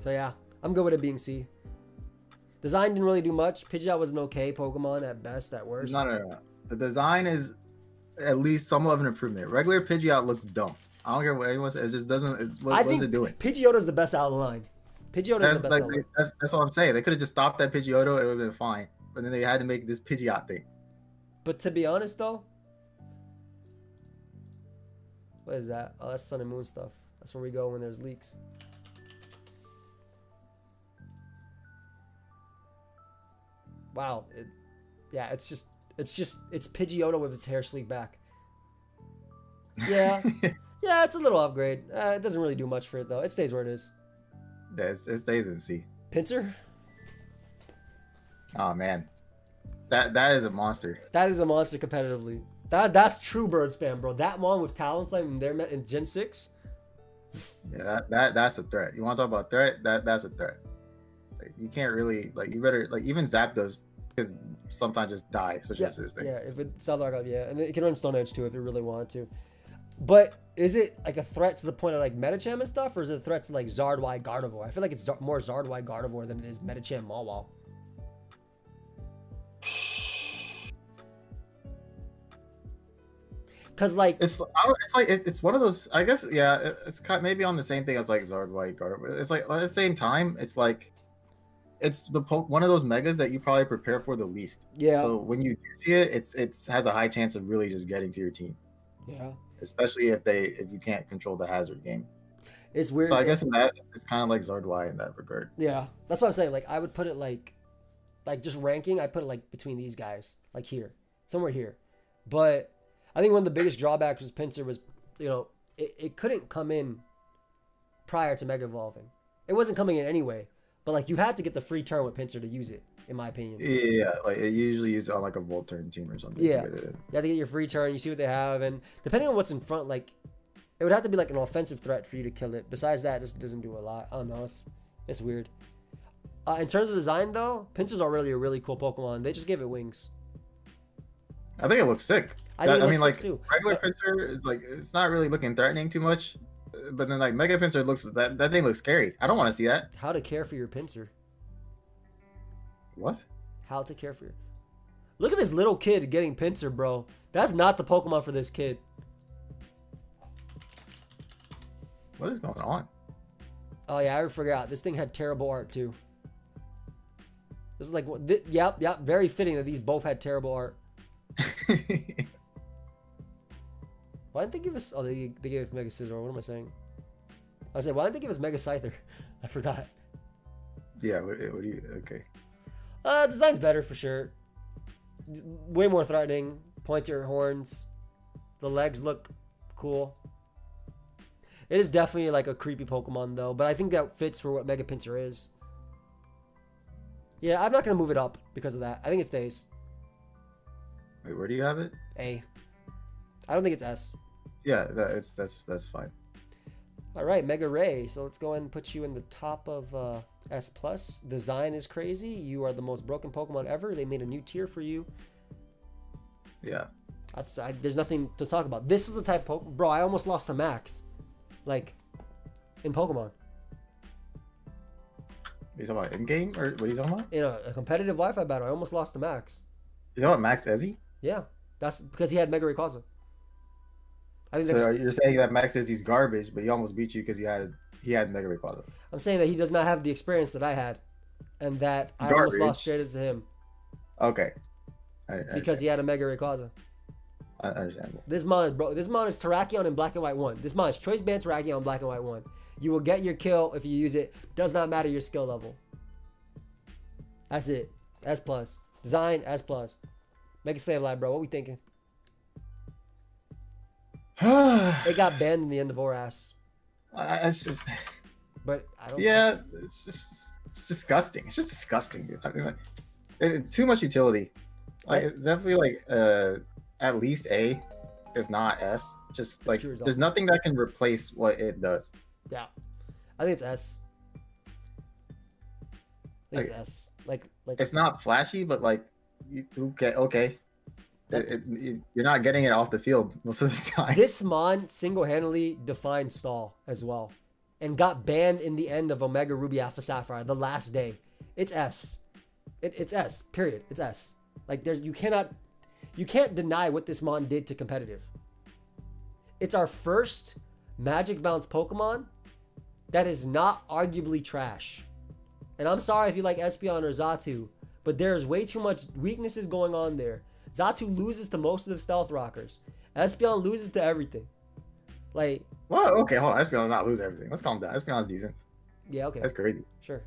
So yeah, I'm good with it being C. Design didn't really do much. Pidgeot was an okay Pokemon at best, at worst. No, no, no. The design is at least somewhat of an improvement. Regular Pidgeot looks dumb. I don't care what anyone says. It just doesn't. It's, what, I what's think it doing? Pidgeotto is the best out of the line. Pidgeotto That's is the best like seller. that's, that's what I'm saying. They could have just stopped that Pidgeotto and it would have been fine. But then they had to make this Pidgeot thing. But to be honest, though, what is that? Oh, that's Sun and Moon stuff. That's where we go when there's leaks. Wow. It, yeah, it's just, it's just, it's Pidgeotto with its hair sleek back. Yeah, yeah, it's a little upgrade. Uh, it doesn't really do much for it though. It stays where it is. Yeah, it stays in C. Pinsir, Oh man, that that is a monster. that is a monster competitively. That that's true bird spam, bro. That one with Talonflame and they're met in Gen six. Yeah, that, that that's a threat. You want to talk about threat? That that's a threat. Like, you can't really like you better like even Zap does because sometimes just die. So Yeah, just his thing. yeah. If it sounds like yeah, and it can run Stone Edge too if you really want to. But is it like a threat to the point of like Medicham and stuff, or is it a threat to like Zard Y Gardevoir? I feel like it's more Zard Y Gardevoir than it is Medicham Mawile. Cause like It's it's like it's one of those. I guess yeah. It's kind of maybe on the same thing as like Zard White Guard. It's like at the same time. It's like it's the po- one of those megas that you probably prepare for the least. Yeah. So when you see it, it's it's has a high chance of really just getting to your team, yeah, especially if they if you can't control the hazard game. it's weird. So I guess in that it's kind of like Zard Y in that regard. Yeah, that's what I'm saying. Like I would put it like, like just ranking. I put it like between these guys, like here, somewhere here. But I think one of the biggest drawbacks with Pinsir was, you know, it, it couldn't come in prior to Mega Evolving. It wasn't coming in anyway. But like you had to get the free turn with Pinsir to use it, in my opinion. Yeah, like it usually uses on like a Volturn team or something. Yeah. get it in. You have to get your free turn. You see what they have, and depending on what's in front, like it would have to be like an offensive threat for you to kill it. Besides that, it just doesn't do a lot. I don't know. It's it's weird. Uh, in terms of design, though, Pinsir's already a really cool Pokemon. They just gave it wings. I think it looks sick. I think it I mean, like too. regular But- Pinsir is like it's not really looking threatening too much, but then like Mega Pinsir looks that that thing looks scary. I don't want to see that. How to care for your Pinsir. What? How to care for your. Look at this little kid getting Pinsir, bro. That's not the Pokemon for this kid. What is going on? Oh yeah, I forgot. This thing had terrible art too. This is like, what- thi- yep, yep. Very fitting that these both had terrible art. Why didn't they give us? Oh, they, they gave us Mega Scizor. What am I saying? I said, why didn't they give us Mega Scyther? I forgot. yeah. What, what do you? Okay. Uh, design's better for sure. Way more threatening. Pointer horns. The legs look cool. It is definitely like a creepy Pokemon though, but I think that fits for what Mega Pinsir is. Yeah, I'm not gonna move it up because of that. I think it stays Wait, where do you have it? A. I don't think it's S. Yeah, that, it's that's that's fine. All right, Mega Ray. So let's go ahead and put you in the top of uh, S plus. Design is crazy. You are the most broken Pokemon ever. They made a new tier for you. Yeah. That's I, there's nothing to talk about. This is the type of Pokemon, bro. I almost lost to Max, like in Pokemon You talking about in game or what are you talking about? in a, a competitive Wi-Fi battle. I almost lost to Max. You know what Max Ezzy? Yeah, that's because he had Mega Rayquaza. I think So you're saying that Max says he's garbage, but he almost beat you because you had he had Mega Rayquaza. I'm saying that he does not have the experience that I had, and that I almost lost straight to him Okay. Because he had a Mega Rayquaza. I understandable. This mon, bro, this mon is Terrakion in black and white one. This mon is Choice Band Terrakion in black and white one. You will get your kill if you use it. Does not matter your skill level. That's it. S plus. Design S plus. Make it save live, bro. What we thinking? It got banned in the end of ORAS, it's just but I don't. yeah, it's just it's disgusting. It's just disgusting, dude. I mean, like, it- it's too much utility. Like I- it's definitely like uh at least A, if not S. Just like true as there's nothing that can replace what it does. Yeah. I think it's S. I think it's S. Like like It's not flashy, but like you, okay, okay. It- it- you're not getting it off the field most of the time. this mon single-handedly defined stall as well, and got banned in the end of Omega Ruby Alpha Sapphire the last day. It's S. It, it's S. Period. It's S. Like there's you cannot you can't deny what this mon did to competitive. It's our first Magic Bounce Pokemon that is not arguably trash. And I'm sorry if you like Espeon or Xatu, but there's way too much weaknesses going on there. Xatu loses to most of the stealth rockers. Espeon loses to everything. Like, Well, okay, hold on. Espeon not lose everything. Let's calm down. Espeon's decent. yeah, okay, That's crazy. sure.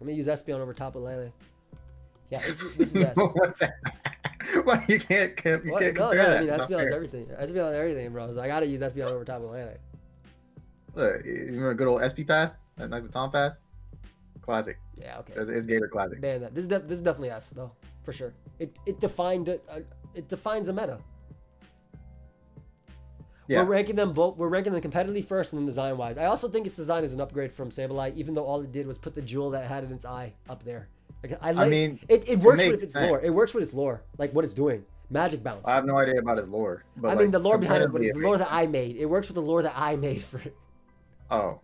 Let me use Espeon over top of Lele. Yeah, it's, this is S. What's that? Well, you can't, can't you What? can't No, compare no, that. I mean Espeon's everything. Espeon's everything, bro. So I gotta use Espeon over top of Lele. Look, you remember a good old SP pass? That nice baton pass? Classic. Yeah, okay. It's, it's Gator classic. Man, this is, this is definitely S though, for sure. It it defined it. Uh, it defines a meta. Yeah. We're ranking them both. We're ranking them competitively first and then design wise. I also think its design is an upgrade from Sableye, even though all it did was put the jewel that it had in its eye up there. Like, I, like, mean, it, it works with its sense. lore. It works with its lore, like what it's doing. Magic bounce. I have no idea about his lore. But I like, mean, the lore behind it, but the lore that I made. It works with the lore that I made for it. Oh.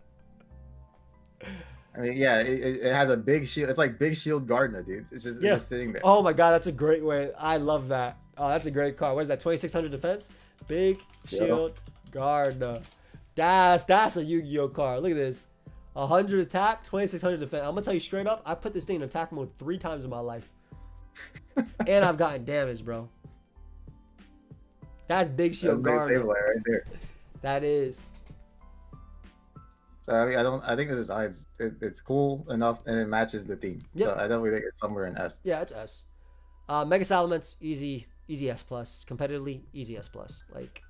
I mean, yeah, it, it has a big shield. It's like big shield Gardna, dude. It's just, it's just sitting there. Oh my god, that's a great way. I love that. Oh, that's a great card. What is that? 2600 defense? Big Yeah. shield guard. That's that's a Yu-Gi-Oh card. Look at this. 100 attack, 2600 defense. I'm gonna tell you straight up, I put this thing in attack mode three times in my life, and I've gotten damage, bro. That's big shield guard. Right there. That is. So, I mean, I don't. I think the design's it, it's cool enough, and it matches the theme. So Yep. I definitely think it's somewhere in S. Yeah, it's S. Uh, Mega Salamence, easy, easy S plus. Competitively, easy S plus. Like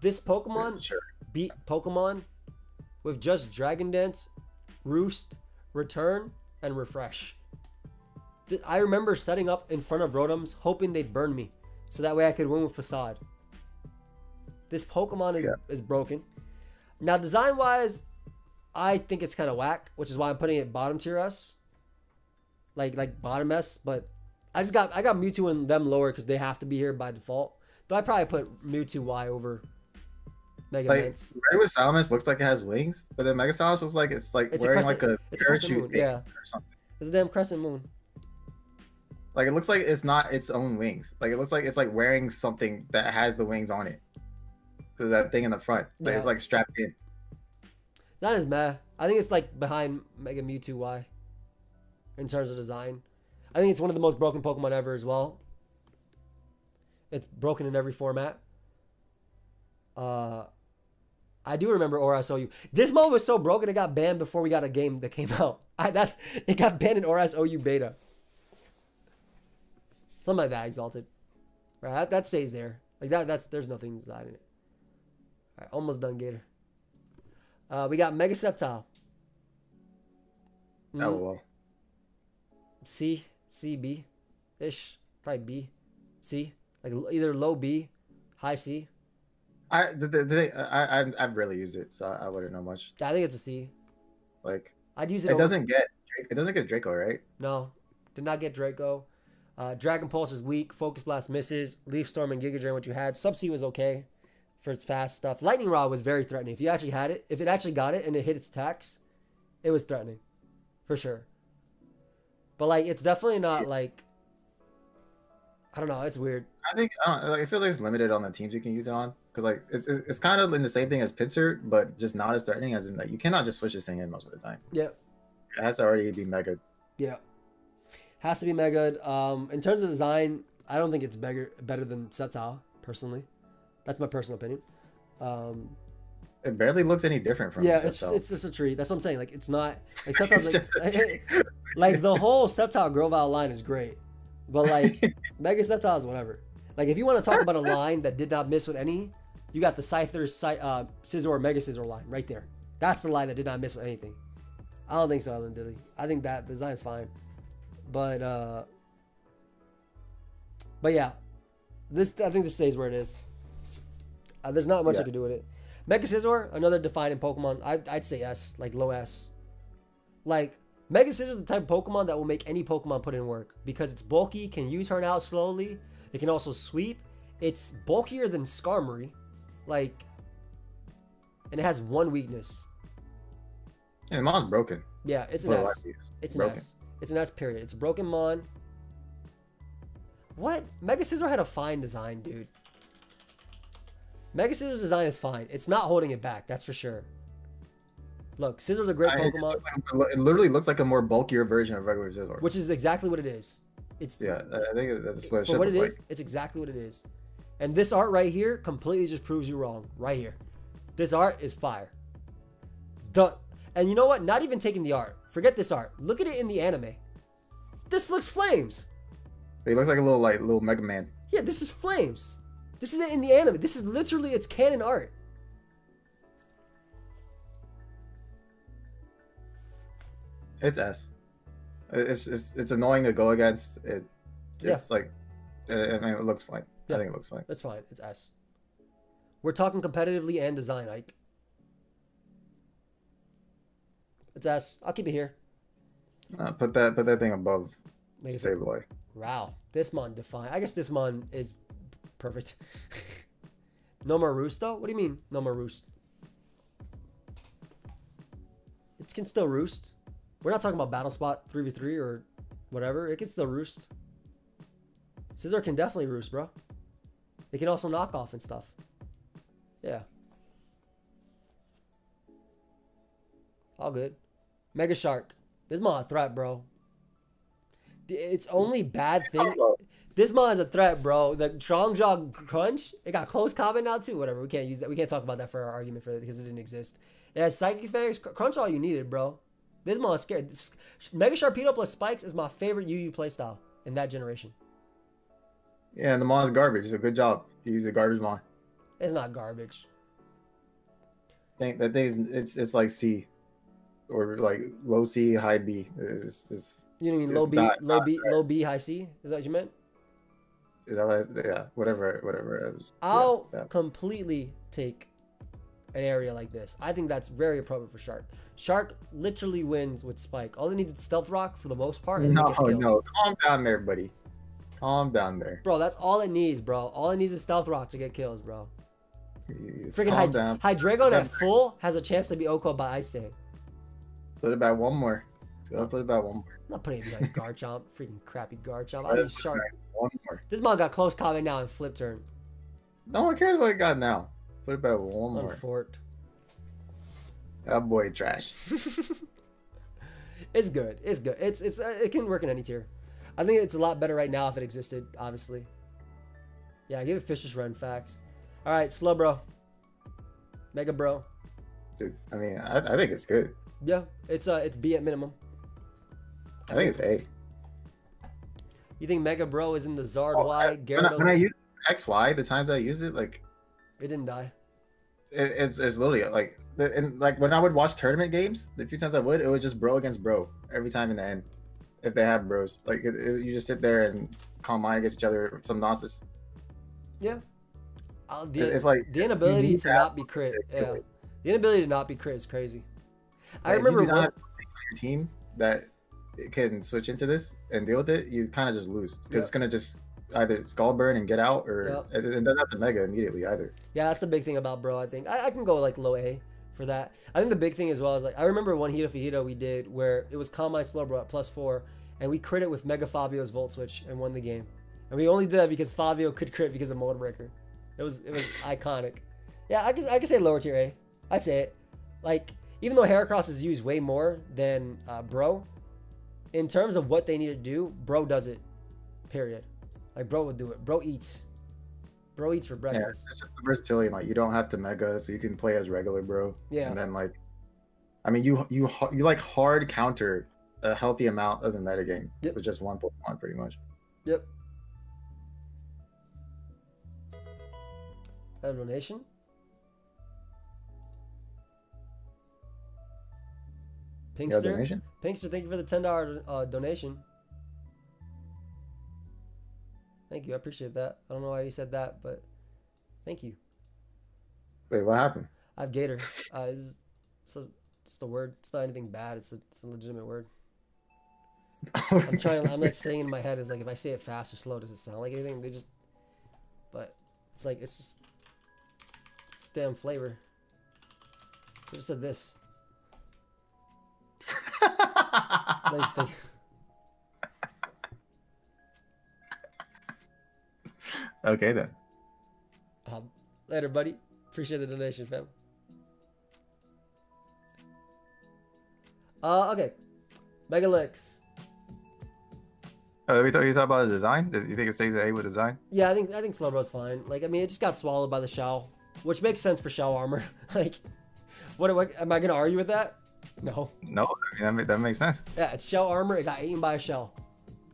this Pokemon Sure. beat Pokemon with just Dragon Dance, Roost, Return, and Refresh. I remember setting up in front of Rotoms, hoping they'd burn me, so that way I could win with Facade. This Pokemon is, Yeah. is broken. Now, design wise, I think it's kind of whack, which is why I'm putting it bottom tier S. Like like bottom S, but I just got I got Mewtwo and them lower because they have to be here by default. Though I probably put Mewtwo Y over Mega Like Mance. regular Salamence looks like it has wings, but then Mega Salamence looks like it's like It's a wearing crescent- like a it's a moon, yeah. or something. It's a damn crescent moon. Like it looks like it's not its own wings. Like it looks like it's like wearing something that has the wings on it. So that thing in the front, like it's like strapped in. Not as meh. I think it's like behind Mega Mewtwo Y in terms of design. I think it's one of the most broken Pokemon ever as well. It's broken in every format. Uh, I do remember ORAS-OU. This mode was so broken it got banned before we got a game that came out. I, that's it got banned in ORAS-OU beta. Something like that, Exalted. Right, that, that stays there. Like that. That's there's nothing design in it. All right, almost done, Gator. Uh, we got Mega Sceptile. Mm. C, C, B, ish, probably B, C, like either low B, high C. I the, the, the thing, I I I've rarely used it, so I wouldn't know much. I think it's a C. Like I'd use it. it over- doesn't get it doesn't get Draco, right? No, did not get Draco. Uh, Dragon Pulse is weak. Focus Blast misses. Leaf Storm and Giga Drain, what you had. Subsea was okay for its fast stuff. Lightning Rod was very threatening. If you actually had it, if it actually got it and it hit its attacks, it was threatening, for sure. But like, it's definitely not like. I don't know. It's weird. I think I don't, like, it feels like it's limited on the teams you can use it on because like it's it's kind of in the same thing as Pinsir, but just not as threatening as in like you cannot just switch this thing in most of the time. Yeah. It has to already be mega. Yeah. Has to be mega. Um, in terms of design, I don't think it's better better than Sceptile, personally. That's my personal opinion. Um, It barely looks any different from yeah, it's it's just a tree. That's what I'm saying. Like it's not like like, just a tree. like the whole Sceptile Grovyle line is great. But like Mega Sceptile is whatever. Like if you want to talk about a line that did not miss with any, you got the Scyther, Scy- uh, Scizor, Mega Scizor line right there. That's the line that did not miss with anything. I don't think so, Ellen Dilly. I think that design's fine. But uh But yeah. This I think this stays where it is. Uh, there's not much I Yeah. could do with it. Mega Scizor, another defining Pokemon. I, I'd say S, like low S. Like Mega Scizor is the type of Pokemon that will make any Pokemon put in work because it's bulky, can use her out slowly. It can also sweep. It's bulkier than Skarmory, like, and it has one weakness. And Mon's broken. Yeah, it's an I S. It's an broken. S. It's an S period. It's a broken Mon. What? Mega Scizor had a fine design, dude. Mega Scizor's design is fine. It's not holding it back, that's for sure. Look, Scizor's a great I- Pokemon, looks like- it literally looks like a more bulkier version of regular Scizor. which is exactly what it is. It's yeah, I think that's what it for what it is, it's exactly what it is. And this art right here completely just proves you wrong. Right here. This art is fire. Done. And you know what? Not even taking the art. Forget this art. Look at it in the anime. This looks flames. Like. He looks like a little like little Mega Man. Yeah, this is flames. This is it in the anime. This is literally its canon art. It's S. It's it's it's annoying to go against. It Yeah. it's like I mean it looks fine. Yeah. I think it looks fine. That's fine. It's S. We're talking competitively and design, Ike. It's S. I'll keep it here. Uh, put that put that thing above Make Sableye. Wow. This mon define. I guess this mon is perfect. no more roost though? What do you mean no more roost? It can still roost. We're not talking about battle spot 3v3 or whatever. It can still roost. Scizor can definitely roost, bro. It can also knock off and stuff. Yeah. All good. Mega Shark. This mon a threat, bro. Its only bad thing. This mon is a threat, bro. The strong jaw crunch. It got close combat now too. Whatever. We can't use that. We can't talk about that for our argument for because it didn't exist. It has psychic effects. cr- Crunch all you needed, bro. This mon is scared. This- Mega Sharpedo plus Spikes is my favorite UU playstyle in that generation. Yeah, and the Mon's garbage. So good job. You use a garbage Mon. It's not garbage. Think that thing is it's it's like C, or like low C, high B. It's, it's, You know what I mean? Low B, not- low not B, low B, high C. Is that what you meant? Is that what? I, yeah, whatever, whatever. Was, I'll that. completely take an area like this. I think that's very appropriate for Shark. Shark literally wins with Spike. All it needs is Stealth Rock for the most part, and No, gets no, calm down there, buddy. Calm down there. Bro, that's all it needs, bro. All it needs is Stealth Rock to get kills, bro. You- Freaking Hyd-. Hydreigon at full has a chance to be OHKO by Ice Fang. Put it back one more. Put it back one more. I'm not putting it behind Garchomp. Freaking crappy Garchomp. I it Shark. One more. This mod got close combat now and flip turn. No one cares what it got now. Put it back one more. Unforked. That boy trash. It's good. It's good. It's it's uh, it can work in any tier. I think it's a lot better right now if it existed. Obviously. Yeah, give it Fisher's Run facts. All right, Slowbro. Mega bro. Dude, I mean, I, I think it's good. Yeah, it's uh it's B at minimum. I think it's A. You think Mega Bro is in the Zard Oh, Y I- when, I, when I XY, the times I use it, like It didn't die. it, it's it's literally like and like when I would watch tournament games, the few times I would, it was just bro against bro every time in the end. If they have bros, like it, it- you just sit there and calm mind against each other, some nonsense. Yeah. Uh, the, it's like the inability to to not be crit. Yeah. The inability to not be crit is crazy. I like, if remember you do not one, your team that can switch into this and deal with it, you kind of just lose because Yeah. it's gonna just either skull burn and get out, or Yep. and then that's a mega immediately either. Yeah, that's the big thing about bro. I think I, I can go like low A for that. I think the big thing as well is like I remember one Hito Fajito we did where it was Calm Mind Slowbro at plus four, and we crit it with Mega Fabio's Volt Switch and won the game. And we only did that because Fabio could crit because of Mold Breaker. It was it was iconic. Yeah, I can I can say lower tier A. I'd say it. Like even though Heracross is used way more than uh, Bro, in terms of what they need to do, Bro does it. Period. Like Bro would do it. Bro eats. Bro eats for breakfast. Yeah, it's just the versatility. Like you don't have to mega, so you can play as regular, bro. Yeah. And then like, I mean, you you you like hard counter a healthy amount of the metagame Yep. with just one Pokemon, pretty much. Yep. That Pinkster? Pinkster, thank you for the $10 uh, donation. Thank you. I appreciate that. I don't know why you said that, but thank you. Wait, what happened? I have Gator. Uh, it's, it's, a, it's the word. It's not anything bad. It's a, it's a legitimate word. I'm trying. I'm like saying in my head is like if I say it fast or slow, does it sound like anything? They just, but it's like it's just, it's damn flavor. I just said this. Like they, okay then. um, Later, buddy. Appreciate the donation, fam. Uh, okay. Megalix. Oh, we talk, you talk about the design? You think it stays at A with design? Yeah, I think I think Slowbro's fine. Like, I mean, it just got swallowed by the shell, which makes sense for shell armor. like, what, what am I gonna argue with that? No. No, I mean, that, ma- that makes sense. Yeah, it's shell armor. It got eaten by a shell.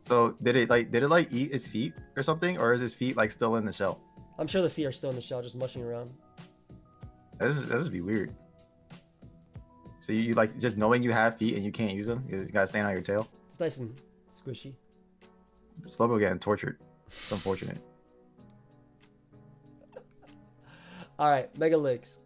So did it like did it like eat his feet or something, or is his feet like still in the shell? I'm sure the feet are still in the shell, just mushing around. That would that would be weird. So you, you like just knowing you have feet and you can't use them, you just gotta stand on your tail. It's nice and squishy. Slowbo getting tortured. It's unfortunate. All right, Megalix.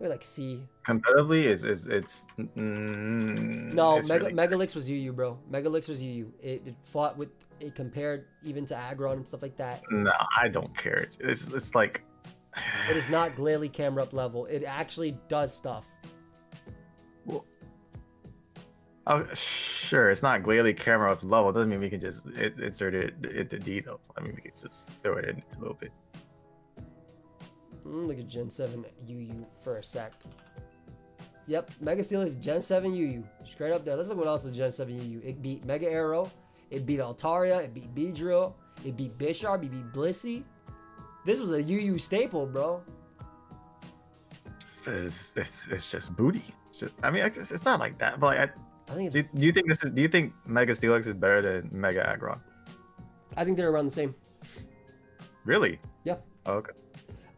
Maybe like C. Competitively, is is it's mm, No, it's Mega, really- Megalix was UU, bro. Megalix was UU. It, it fought with, it compared even to Aggron and stuff like that. No, I don't care. It's it's like It is not Glalie Camerupt level. It actually does stuff. Well, oh, sure, it's not Glalie Camerupt level. Doesn't mean we can just it, insert it into D though. I mean, we can just throw it in a little bit. Mm, look at Gen 7 UU for a sec. Yep, Mega Steel is Gen 7 UU. Straight up there. Let's look what else is Gen 7 UU. It beat Mega Arrow. It beat Altaria. It beat Beedrill. It beat Bisharp. It beat Blissey. This was a UU staple, bro. It's it's, it's just booty. It's just, I mean, I guess it's not like that, but like, I, I think it's, do, do you think this is? Do you think Mega Steelix is better than Mega Aggron? I think they're around the same. Really? Yeah. Oh, okay.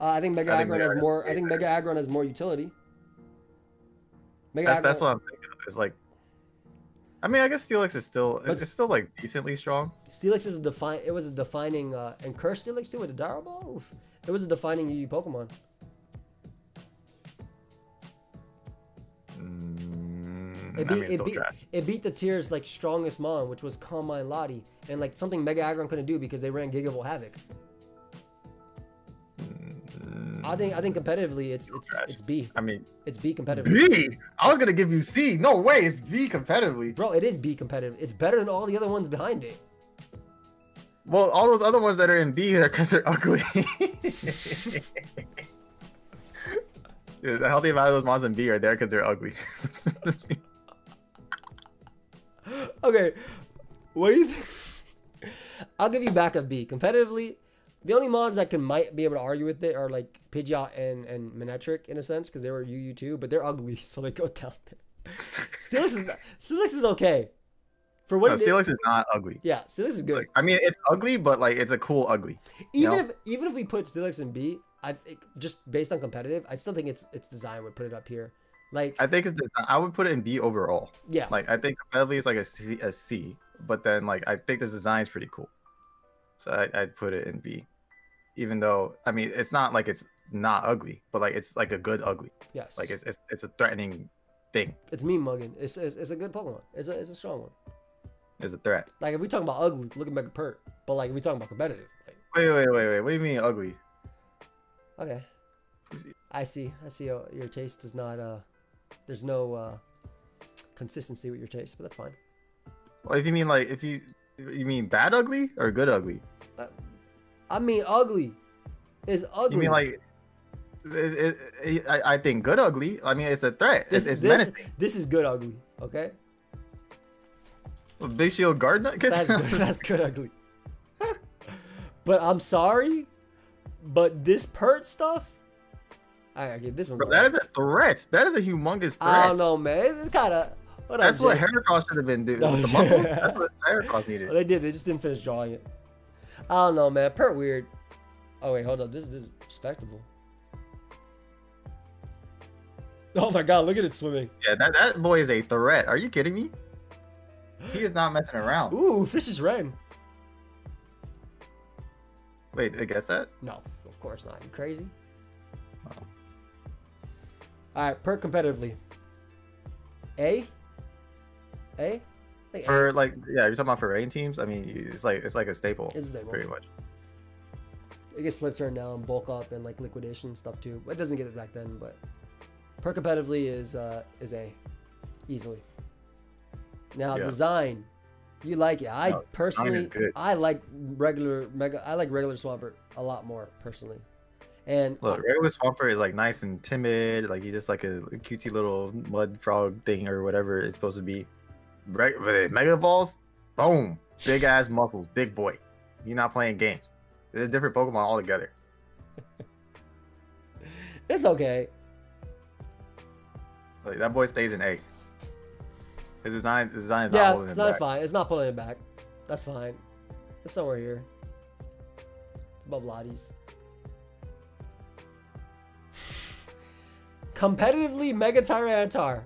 Uh, I think Mega I Aggron they has more. I think Mega Aggron has more utility. That's, that's what I'm thinking. Of. It's like, I mean, I guess Steelix is still But- it's, still like decently strong. Steelix is a define. It was a defining uh, and Curse Steelix too with the Daraball. Oof. It was a defining UU Pokemon. Mm, It I beat, mean, it, beat, trash. it beat the tier's like strongest mon, which was Calm Mind Lottie, and like something Mega Aggron couldn't do because they ran Gigavolt Havoc. I think I think competitively it's it's Trash. it's B. I mean, It's B competitively. B. I was gonna give you C. No way, it's B competitively. Bro, it is B competitive. It's better than all the other ones behind it. Well, all those other ones that are in B are because they're ugly. Yeah, the healthy amount of those mons in B are there because they're ugly. Okay, what do you think? I'll give you back a B. Competitively, the only mods that can might be able to argue with it are like Pidgeot and and Manectric in a sense because they were UU too, but they're ugly, so they go down there. Steelix is not, Steelix is okay for what no. Steelix is not ugly. Yeah, Steelix is good. I mean, it's ugly, but like it's a cool ugly. Even know? if even if we put Steelix in B, I think just based on competitive, I still think its its design would put it up here. Like I think it's. Design- I would put it in B overall. yeah, Like I think competitively it's like a C, a C, but then like I think this design is pretty cool. So I, I'd put it in B, even though I mean it's not like it's not ugly, but like it's like a good ugly. yes, Like it's it's, it's a threatening thing. it's me mugging. It's, it's it's a good Pokemon. It's a it's a strong one. It's a threat. Like if we talking about ugly, look at Mega Pert. But like if we talking about competitive, like Wait, wait, wait, wait. What do you mean ugly? okay, I see. I see. Your, your taste does not. uh There's no uh consistency with your taste, but that's fine. Well, if you mean like if you you mean bad ugly or good ugly? I mean, ugly It's ugly. You mean like? It, it, I, I think good ugly. I mean, it's a threat. this? it's it's this, menacing. this is good ugly. Okay, Big Shield Gardna. that's good. That's good ugly. But I'm sorry, but this Pert stuff. I gotta give this one. That is a threat. That is a humongous threat. I don't know, man. It's kind of. What That's up, what Jay? Heracross should have been doing. No. That's what Heracross needed. Well, they did. They just didn't finish drawing it. I don't know, man. Pert weird. Oh wait, hold up. This this is respectable. Oh my god, look at it swimming. Yeah, that, that boy is a threat. Are you kidding me? He is not messing around. Ooh, fish is red. Wait, I guess that? No, of course not. You crazy? Oh. All right, Pert competitively. A. A. Like For like, yeah, you're talking about for rain teams. I mean, it's like it's like a staple, It's a staple. pretty much. It gets flip turned down, bulk up, and like liquidation stuff too. It doesn't get it back then, but per competitively is uh is A, easily. Now Yeah. design, You like it? I No, personally. I like regular mega. I like regular Swampert a lot more personally. And Look, regular Swampert is like nice and timid. Like he's just like a, cutesy little mud frog thing or whatever it's supposed to be. Mega Balls, boom, big ass muscles, big boy. You're not playing games. There's different Pokemon altogether. it's okay. Like that boy stays in A. His design, his design is not Yeah, holding him that's back. fine. It's not pulling it back. That's fine. It's somewhere here. It's above Lottie's. Competitively, Mega Tyranitar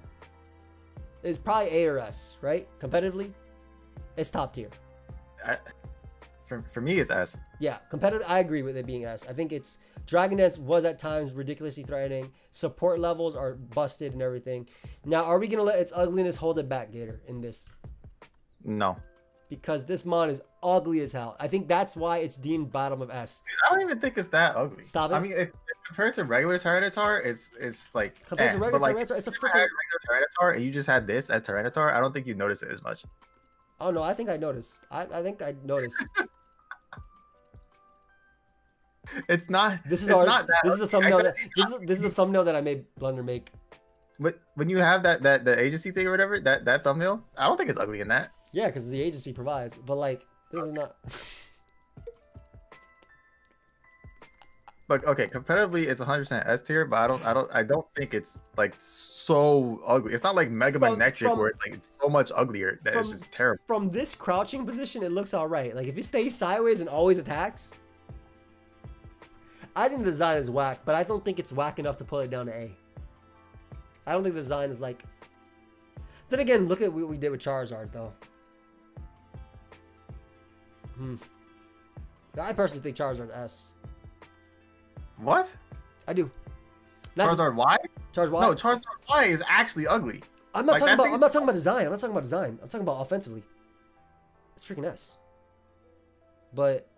is probably A or S, right? Competitively, it's top tier. I- for, for me, it's S. Yeah, competitive. I agree with it being S. I think it's Dragon Dance was at times ridiculously threatening. Support levels are busted and everything. Now, are we gonna let its ugliness hold it back, Gator, in this? No, Because this mod is ugly as hell. I think that's why it's deemed bottom of S. I don't even think it's that ugly. Stop it. I mean, if, compared to regular Tyranitar, it's it's like Compared to eh, regular but, like, Tyranitar, it's a if you had freaking. regular Tyranitar and you just had this as Tyranitar, I don't think you notice it as much. Oh no, I think I noticed. I, I think I noticed. It's not. This is it's our. not that This is the thumbnail. That, this is this is the thumbnail that I made Blunder make. But when you have that that the agency thing or whatever, that that thumbnail, I don't think it's ugly in that. Yeah, because the agency provides. But like, this is not. Like okay, competitively, it's 100% S tier, but I don't, I don't, I don't think it's like so ugly. It's not like Mega From- Manectric from- where it's like it's so much uglier that it's just terrible. From this crouching position, it looks alright. Like if it stays sideways and always attacks. I think the design is whack, but I don't think it's whack enough to pull it down to A. I don't think the design is like. Then again, look at what we did with Charizard, though. Hmm. I personally think Charizard S. What? I do. Not Charizard Y? Charizard Y. No, Charizard Y is actually ugly. I'm not like, talking about. thing- I'm not talking about design. I'm not talking about design. I'm talking about offensively. It's freaking S. But,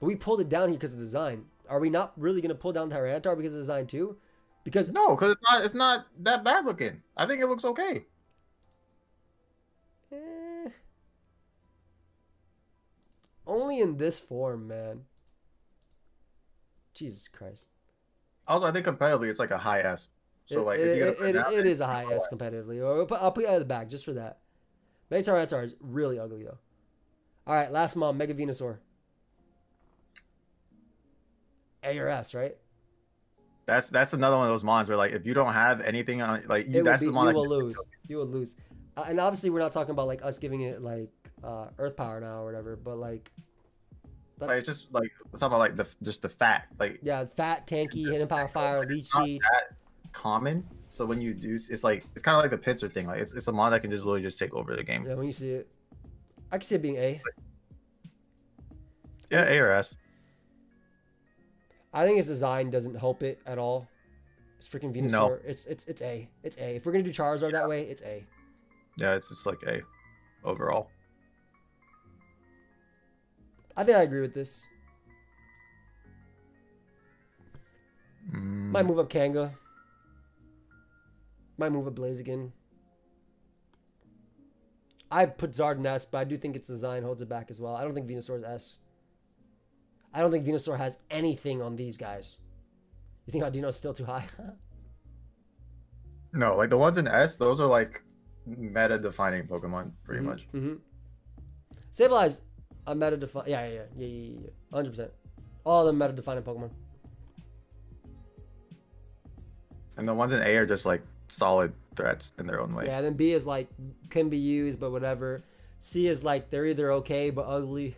but we pulled it down here because of design. Are we not really gonna pull down Tyranitar because of design too? Because No, because it's not, it's not that bad looking. I think it looks okay. Only in this form, man. Jesus Christ. Also, I think competitively, it's like a high S. So it, like, it, if you it, it, it is a high S competitively. Or I'll put, I'll put it out of the bag just for that. Mega Tyranitar is really ugly though. All right, last mon, Mega Venusaur. A or S, right? That's that's another one of those mons where like if you don't have anything on like you, that's be, the you mon that will lose. You will lose. Uh, and obviously, we're not talking about like us giving it like uh, Earth Power now or whatever, but like, Like, it's just like it's talking about like the just the fat like yeah, fat, tanky, hidden power, fire, leech seed. that common. So when you do, it's like it's kind of like the Pinsir thing. Like it's, it's a mod that can just literally just take over the game. Yeah, when you see it, I can see it being A. Yeah, A or S. I think its design doesn't help it at all. It's freaking Venusaur. No. It's it's it's A. It's A. If we're gonna do Charizard that way, it's A. Yeah, it's just like A overall. I think I agree with this. Mm, Might move up Kanga. Might move up Blaziken. I put Zard in S, but I do think its design holds it back as well. I don't think Venusaur is S. I don't think Venusaur has anything on these guys. You think Audino's still too high? no, like the ones in S, those are like meta defining Pokemon pretty much. Mm-hmm. Sableye, a meta define. Yeah, yeah, yeah, yeah, yeah, yeah. Hundred percent. All the meta defining Pokemon. And the ones in A are just like solid threats in their own way. Yeah. Then B is like can be used, but whatever. C is like they're either okay but ugly.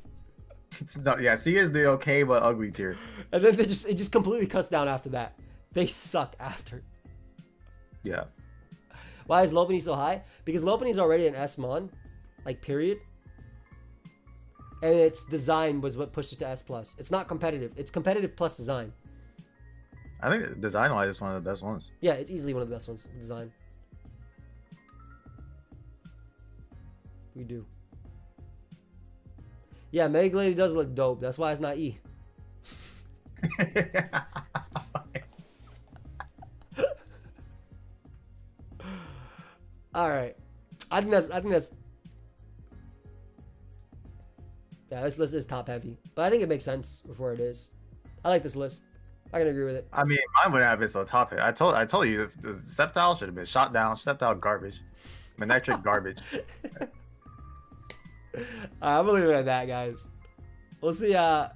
Not, yeah, C is the okay but ugly tier. And then they just it just completely cuts down after that. They suck after. Yeah. Why is Lopunny so high? Because Lopunny's already an S mon, like period. And its design was what pushed it to S plus. It's not competitive. It's competitive plus design. I think design wise it's one of the best ones. Yeah, it's easily one of the best ones. Design. We do. Yeah, Mega Lady does look dope. That's why it's not E. All right. I think that's I think that's Yeah, this list is top heavy, but I think it makes sense for where it is. I like this list. I can agree with it. I mean, mine wouldn't have been so top hit. I told I told you the Sceptile should have been shot down. Sceptile garbage. Manectric garbage. I'm gonna leave it at that, guys. We'll see. Uh,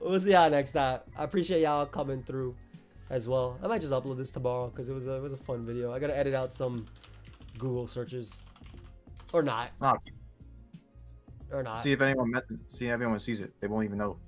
we'll see y'all next time. I appreciate y'all coming through as well. I might just upload this tomorrow because it was a it was a fun video. I gotta edit out some Google searches, or not, Oh, or not. see if anyone met, see if anyone sees it. They won't even know.